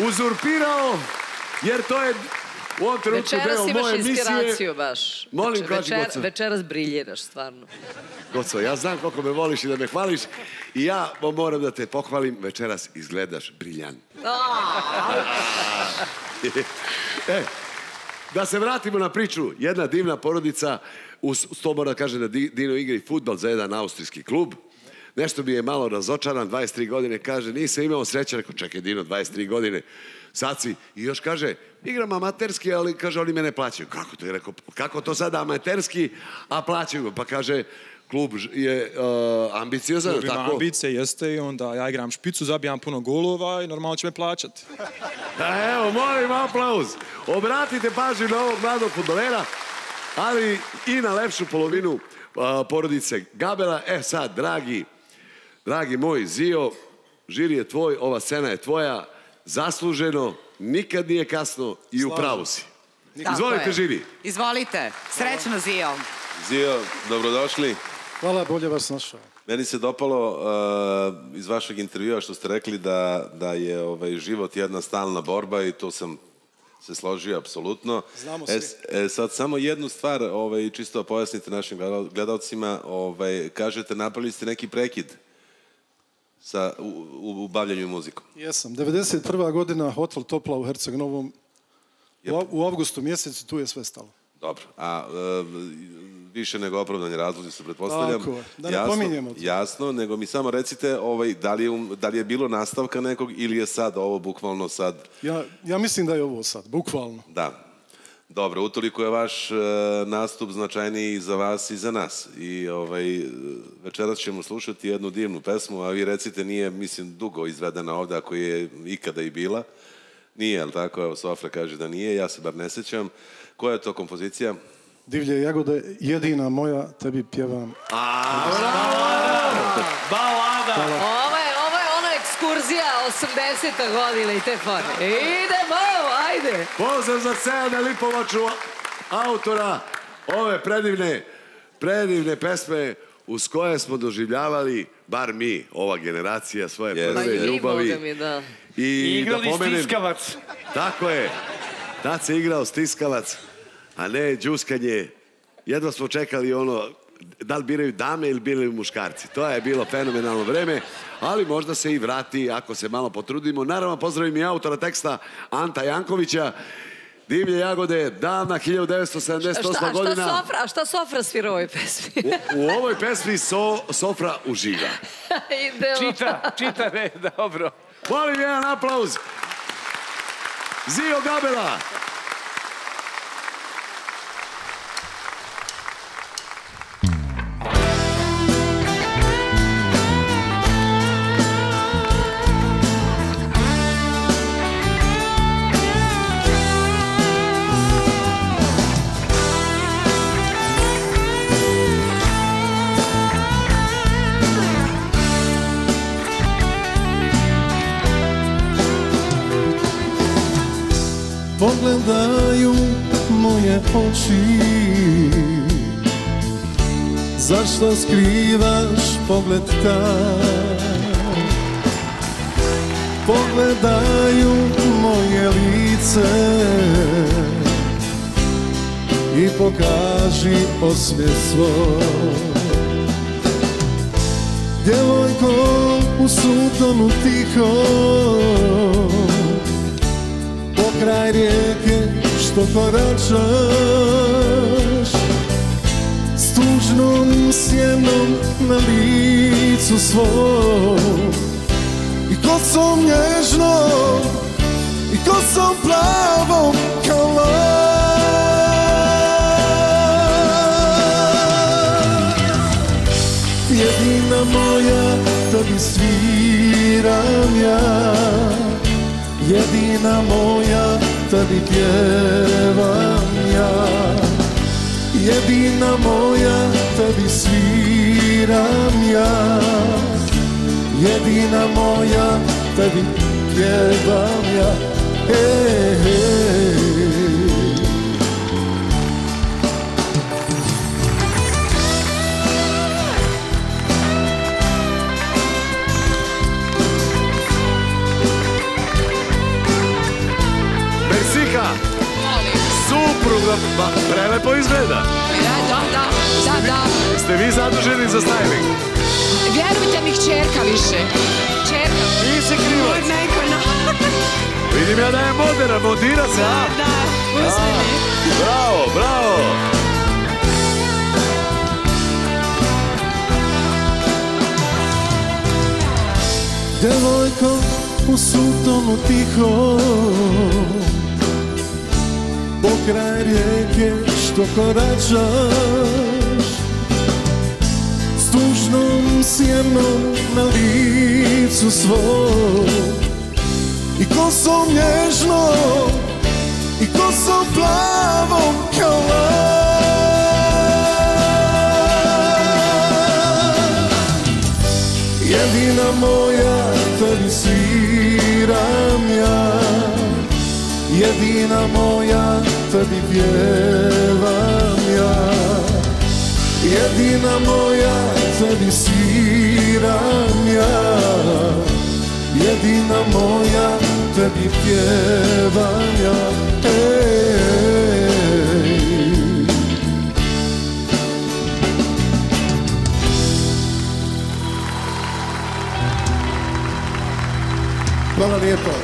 uzurpirao, jer to je u ovom trenutku Večeras deo imaš moje emisije. inspiraciju baš. Molim, Znači, kaži, večer- Goco. Večeras briljiraš, stvarno. Goco, ja znam koliko me voliš i da me hvališ i ja moram da te pohvalim, večeras izgledaš briljan. e, da se vratimo na priču. Jedna divna porodica, uz, to mora da kaže da Di- Dino igra i futbal za jedan austrijski klub. Nešto bi je malo razočaran, 23 godine, kaže, nisam imao sreće, rekao, čekaj Dino, 23 godine, sad si, i još kaže, igram amaterski, ali kaže, oni mene plaćaju. Kako to je, rekao, kako to sada amaterski, a plaćaju? Pa kaže, klub je uh, ambiciozan, Klub ima tako? ambicije, jeste i onda ja igram špicu, zabijam puno golova i normalno će me plaćati. Da, evo, molim aplauz. Obratite pažnju na ovog mladog futbolera, ali i na lepšu polovinu a, porodice Gabela. E sad, dragi, dragi moj Zio, žiri je tvoj, ova scena je tvoja, zasluženo, nikad nije kasno i u pravu si. Izvolite, žiri. Izvolite. Srećno, Zio. Zio, dobrodošli. Hvala, bolje vas našao. Meni se dopalo uh, iz vašeg intervjua što ste rekli da, da je ovaj, život jedna stalna borba i to sam se složio apsolutno. Znamo E, svi. e, sad samo jednu stvar, ovaj, čisto pojasnite našim gleda- gledalcima, ovaj, kažete napravili ste neki prekid sa, u, u, u bavljanju muzikom. Jesam. 91. godina, hotel Topla u Herceg Novom. U, au- u avgustu mjesecu tu je sve stalo. Dobro. A e, više nego opravdani razlozi su, pretpostavljam. Tako. Da ne pominjemo to. Jasno, nego mi samo recite ovaj, da, li je, um- da li je bilo nastavka nekog ili je sad ovo bukvalno sad Ja, ja mislim da je ovo sad, bukvalno. Da. Dobro, utoliko je vaš e, nastup značajniji za vas i za nas. I ovaj, večeras ćemo slušati jednu divnu pesmu, a vi recite nije, mislim, dugo izvedena ovde, ako je ikada i bila. Nije, jel tako? Evo, Sofra kaže da nije, ja se bar ne sećam. Koja je to kompozicija? Divlje jagode, jedina moja, tebi pjevam. Balada! Ovo je, ovo ekskurzija 80. godina i te fore. Idemo, ajde! Pozdrav za Sejana Lipovaču, autora ove predivne, predivne pesme uz koje smo doživljavali, bar mi, ova generacija, svoje Pa prve vi, ljubavi. Mi, da. I, I igrali da pomenem, stiskavac. Tako je. Tad se igrao stiskavac, a ne džuskanje. Jedva smo čekali ono, da li biraju dame ili biraju muškarci. To je bilo fenomenalno vreme, ali možda se i vrati ako se malo potrudimo. Naravno, pozdravim i autora teksta Anta Jankovića. Divlje jagode, davna 1978. Šta, šta, godina. Sofra, a šta Sofra svira u ovoj pesmi? U, u ovoj pesmi so, Sofra uživa. Idemo. Čita, čita, ne, dobro. Molim jedan aplauz. Zio Gabela. Pogledaju moje oči. Zašto skrivaš pogled taj Pogledaju moje lice I pokaži osmijeh svoj. Djevojko u sutonu tiho Pokraj rijeke što koračaš tužnom sjenom na licu svom. I kosom nježnom i kosom plavom kao lav Jedina moja tebi sviram ja. Jedina moja tebi pjevam ja. Jedina moja tebi sviram ja. Jedina moja tebi pjevam ja. Ej, Supruga, pa prelepo izgleda. Da, da, da, da, da. Ste vi zaduženi za styling? Vjerujte mi, čerka više. Čerka. Nisi krivac. Neko na... Vidim ja da je modera, modira se, a? Da, uzmeni. Bravo, bravo! Devojko u sutonu tiho Pokraj rijeke što koračaš. S tužnom sjenom na licu svom I kosom nježnom I kosom plavom kao Jedina moja tebi sviram ja. Jedina moja tebi pjevam ja Jedina moja tebi sviram ja Jedina moja tebi pjevam ja Ej. Hvala lijepo.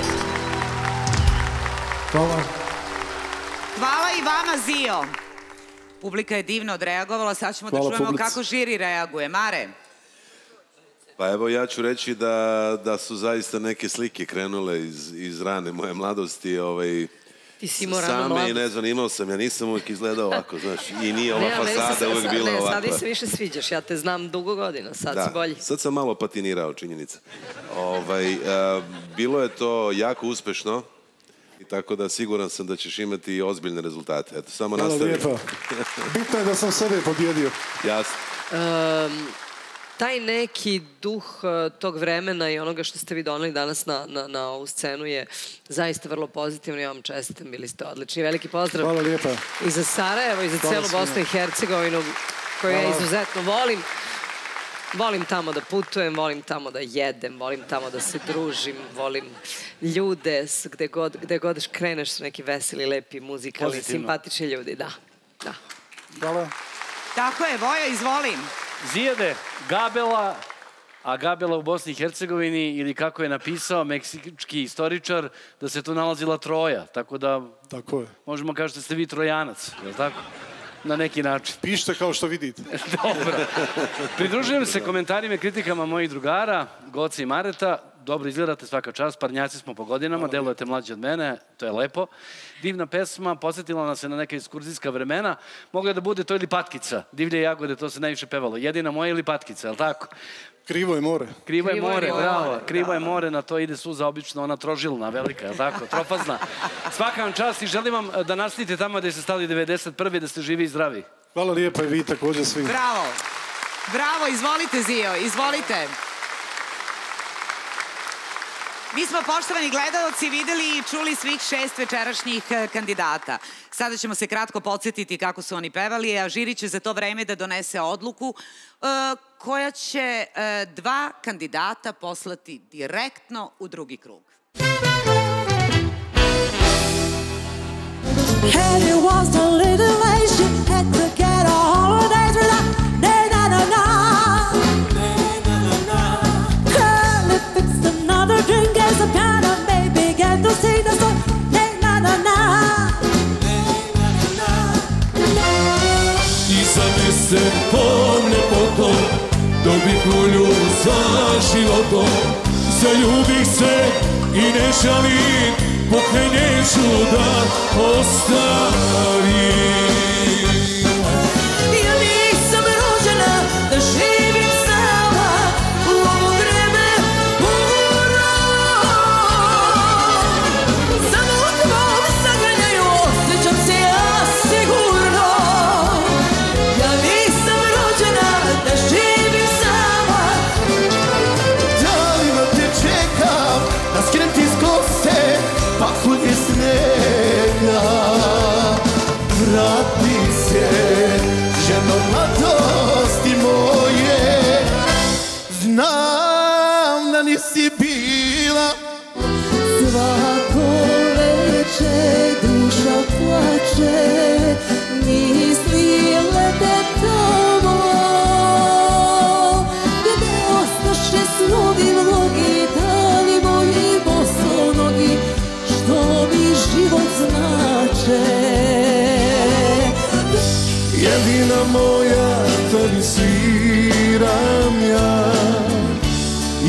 Publika je divno odreagovala, sad ćemo Hvala da čujemo publici. kako žiri reaguje. Mare, Pa evo ja ću reći da, da su zaista neke slike krenule iz, iz rane moje mladosti. Ovaj, Ti si imao ranu Same i mladost. ne znam, imao sam, ja nisam uvijek izgledao ovako, znaš, i nije ova Ne, a fasada sad- uvijek bila ne, ovakva. sad mi se više sviđaš, ja te znam dugo godina, sad si bolji. sad sam malo patinirao, činjenica. Ovaj, e, bilo je to jako uspešno, tako da siguran sam da ćeš imati i ozbiljne rezultate. Eto, samo Hvala nastavi. lijepo. Bitno je da sam sebe pobjedio. Jasno. Um, taj neki duh uh, tog vremena i onoga što ste vi doneli danas na, na, na ovu scenu je zaista vrlo pozitivno. Ja vam čestitam, bili ste odlični. Veliki pozdrav. Hvala lijepa. I za Sarajevo i za Hvala celu svima. Bosnu i Hercegovinu, koju ja Hvala. izuzetno volim. Volim tamo da putujem, volim tamo da jedem, volim tamo da se družim, volim ljude, s- gde god, gde god kreneš su neki veseli, lepi, muzikalni, Pozitivno. simpatični ljudi, da. da. Hvala. tako je, Voja, izvolim. Zijede, Gabela, a Gabela u Bosni i Hercegovini ili kako je napisao meksički istoričar da se tu nalazila Troja, tako da Tako je. možemo kažete da ste vi Trojanac, je li tako? Na neki način. Pišite kao što vidite. Dobro. Pridružujem se komentarima i kritikama mojih drugara, Goce i Mareta. Dobro izgledate svaka čast, parnjaci smo po godinama, delujete mlađi od mene, to je lepo. Divna pesma, podsjetila nas se na neka iskurzijska vremena. Mogla je da bude to ili patkica, divlje jagode, to se najviše pevalo. Jedina moja ili patkica, je li tako? Krivo je more. Krivo je Krivo je more, more, bravo. Krivo je da. more, na to ide suza obično, ona trožilna, velika, je tako? Trofazna. Svaka vam čast i želim vam da nastavite tamo gde ste stali 91. da ste živi i zdravi. Hvala lijepa i vi također svi. Bravo. Bravo, izvolite Zio, izvolite. Mi smo, poštovani gledalci, videli i čuli svih šest večerašnjih e, kandidata. Sada ćemo se kratko podsjetiti kako su oni pevali, a žiri će za to vreme da donese odluku e, koja će e, dva kandidata poslati direktno u drugi krug. Hattie was a little na na I za se pomne potom Dok bi kolju za životom. Zaljubih se i ne žalim Pokraj neću da ostavim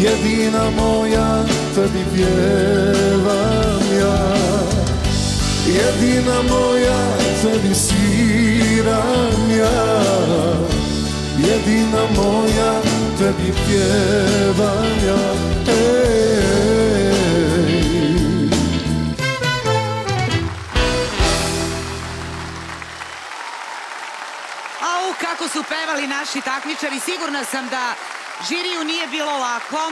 Jedina moja tebi pjevam ja Jedina moja tebi sviram ja Jedina moja tebi pjevam ja. Au, kako su pevali naši takmičari. Sigurna sam da žiriju nije bilo lako,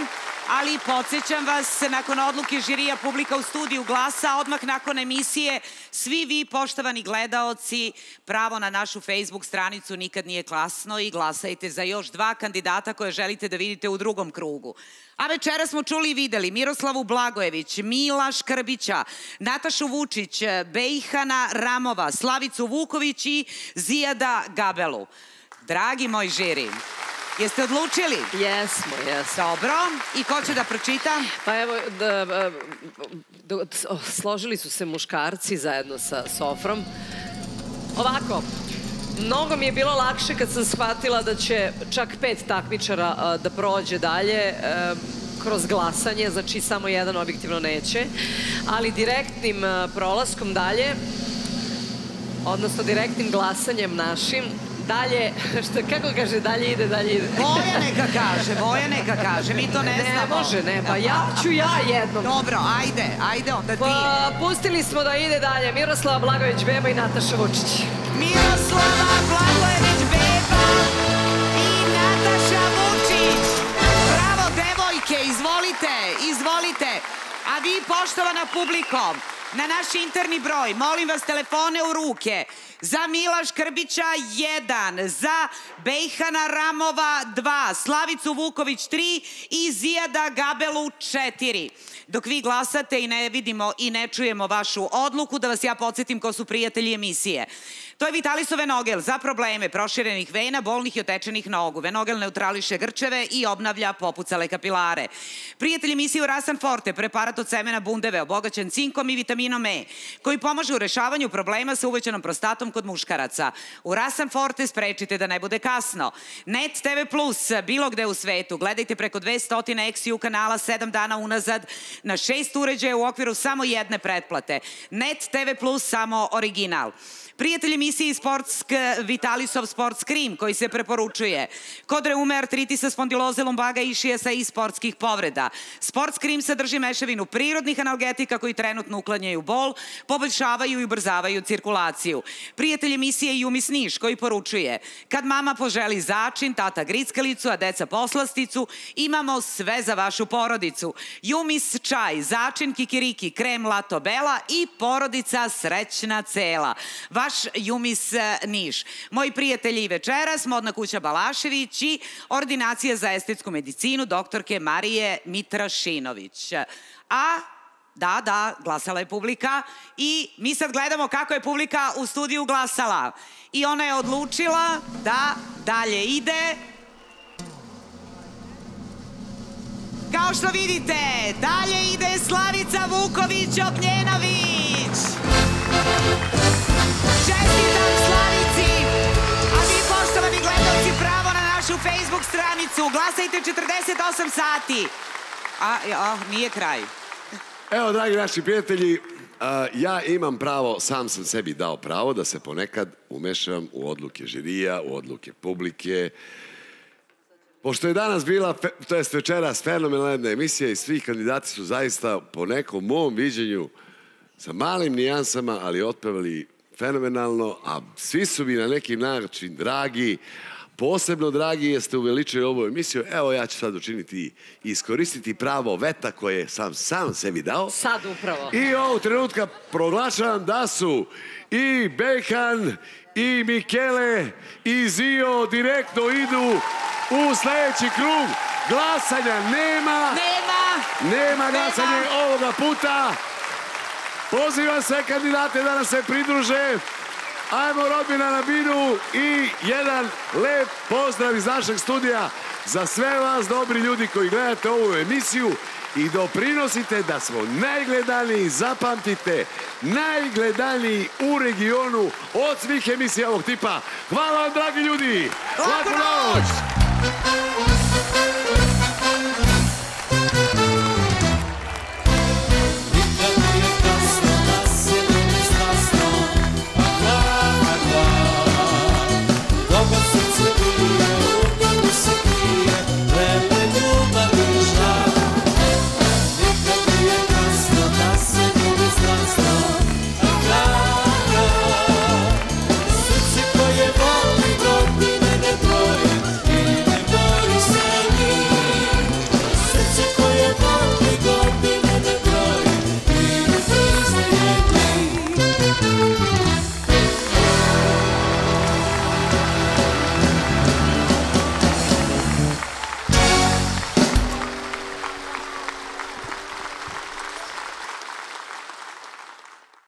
ali podsjećam vas, nakon odluke žirija publika u studiju glasa, odmah nakon emisije, svi vi, poštovani gledaoci, pravo na našu Facebook stranicu Nikad nije klasno i glasajte za još dva kandidata koje želite da vidite u drugom krugu. A večera smo čuli i videli Miroslavu Blagojević, Mila Škrbića, Natašu Vučić, Bejhana Ramova, Slavicu Vuković i Zijada Gabelu. Dragi moj žiri, jeste odlučili? Jesmo, jesmo. Dobro. I ko će da pročita? Pa evo, da, da, da, složili su se muškarci zajedno sa Sofrom. Ovako, mnogo mi je bilo lakše kad sam shvatila da će čak pet takmičara a, da prođe dalje e, kroz glasanje, znači samo jedan objektivno neće, ali direktnim a, prolaskom dalje, odnosno direktnim glasanjem našim, dalje, što, kako kaže, dalje ide, dalje ide. Boja neka kaže, Boja neka kaže, mi to ne, Ne znamo. može, ne, pa ja ću ja jednom. Dobro, ajde, ajde onda ti. Pa, pustili smo da ide dalje Miroslava Blagović Beba i Nataša Vučić. Miroslava Blagojević Beba i Nataša Vučić. Bravo, devojke, izvolite, izvolite. A vi, poštovana publiko, na naš interni broj, molim vas, telefone u ruke. Za Mila Škrbića 1, za Bejhana Ramova 2, Slavicu Vuković 3 i Zijada Gabelu 4. Dok vi glasate i ne vidimo i ne čujemo vašu odluku, da vas ja podsjetim ko su prijatelji emisije. To je Vitalisov Venogel za probleme proširenih vena, bolnih i otečenih nogu. Venogel neutrališe grčeve i obnavlja popucale kapilare. Prijatelj emisije Rasan Forte, preparat od semena bundeve, obogaćen cinkom i vitaminom E, koji pomaže u rešavanju problema sa uvećanom prostatom kod muškaraca. U Rasan Forte sprečite da ne bude kasno. Net TV Plus, bilo gde u svetu, gledajte preko 200 XU kanala 7 dana unazad na šest uređaja u okviru samo jedne pretplate. Net TV Plus samo original. Prijatelj emisiji Sportsk, Vitalisov Sports Cream, koji se preporučuje. Kod reume, artritisa, spondiloze, lumbaga, išijesa i sportskih povreda. Sports Cream sadrži mešavinu prirodnih analgetika koji trenutno uklanjaju bol, poboljšavaju i ubrzavaju cirkulaciju. Prijatelj emisije Jumis Niš, koji poručuje. Kad mama poželi začin, tata grickalicu, a deca poslasticu, imamo sve za vašu porodicu. Jumis čaj, začin, kikiriki, krem, lato, bela i porodica srećna cela. Vaš Jumis e, Niš. Moji prijatelji večeras, modna kuća Balašević i ordinacija za estetsku medicinu doktorke Marije Mitrašinović. A Da, da, glasala je publika i mi sad gledamo kako je publika u studiju glasala. I ona je odlučila da dalje ide. Kao što vidite, dalje ide Slavica Vuković Ognjenović. Čestitam Slavici, a vi poštovani gledate su. Glasajte 48 sati. A, a, nije kraj. Evo, dragi naši prijatelji, ja imam pravo, sam sam sebi dao pravo da se ponekad umešam u odluke žirija, u odluke publike. Pošto je danas bila, to jest večeras, fenomenalna emisija i svi kandidati su zaista po nekom mom viđenju sa malim nijansama, ali otpevali fenomenalno, a svi su mi na neki način dragi, Posebno, dragi, jeste uveličili ovu emisiju. Evo, ja ću sad učiniti i iskoristiti pravo veta koje sam sam sebi dao. Sad upravo. I ovog trenutka proglašavam da su i Behan, i Mikele, i Zio direktno idu u sledeći krug. Glasanja nema. Nema. Nema glasanja ovoga puta. Pozivam sve kandidate da nam se pridruže. Ajmo rodbina na binu i jedan lep pozdrav iz našeg studija za sve vas dobri ljudi koji gledate ovu emisiju i doprinosite da smo najgledaniji, zapamtite, najgledaniji u regionu od svih emisija ovog tipa. Hvala vam, dragi ljudi! Laku noć!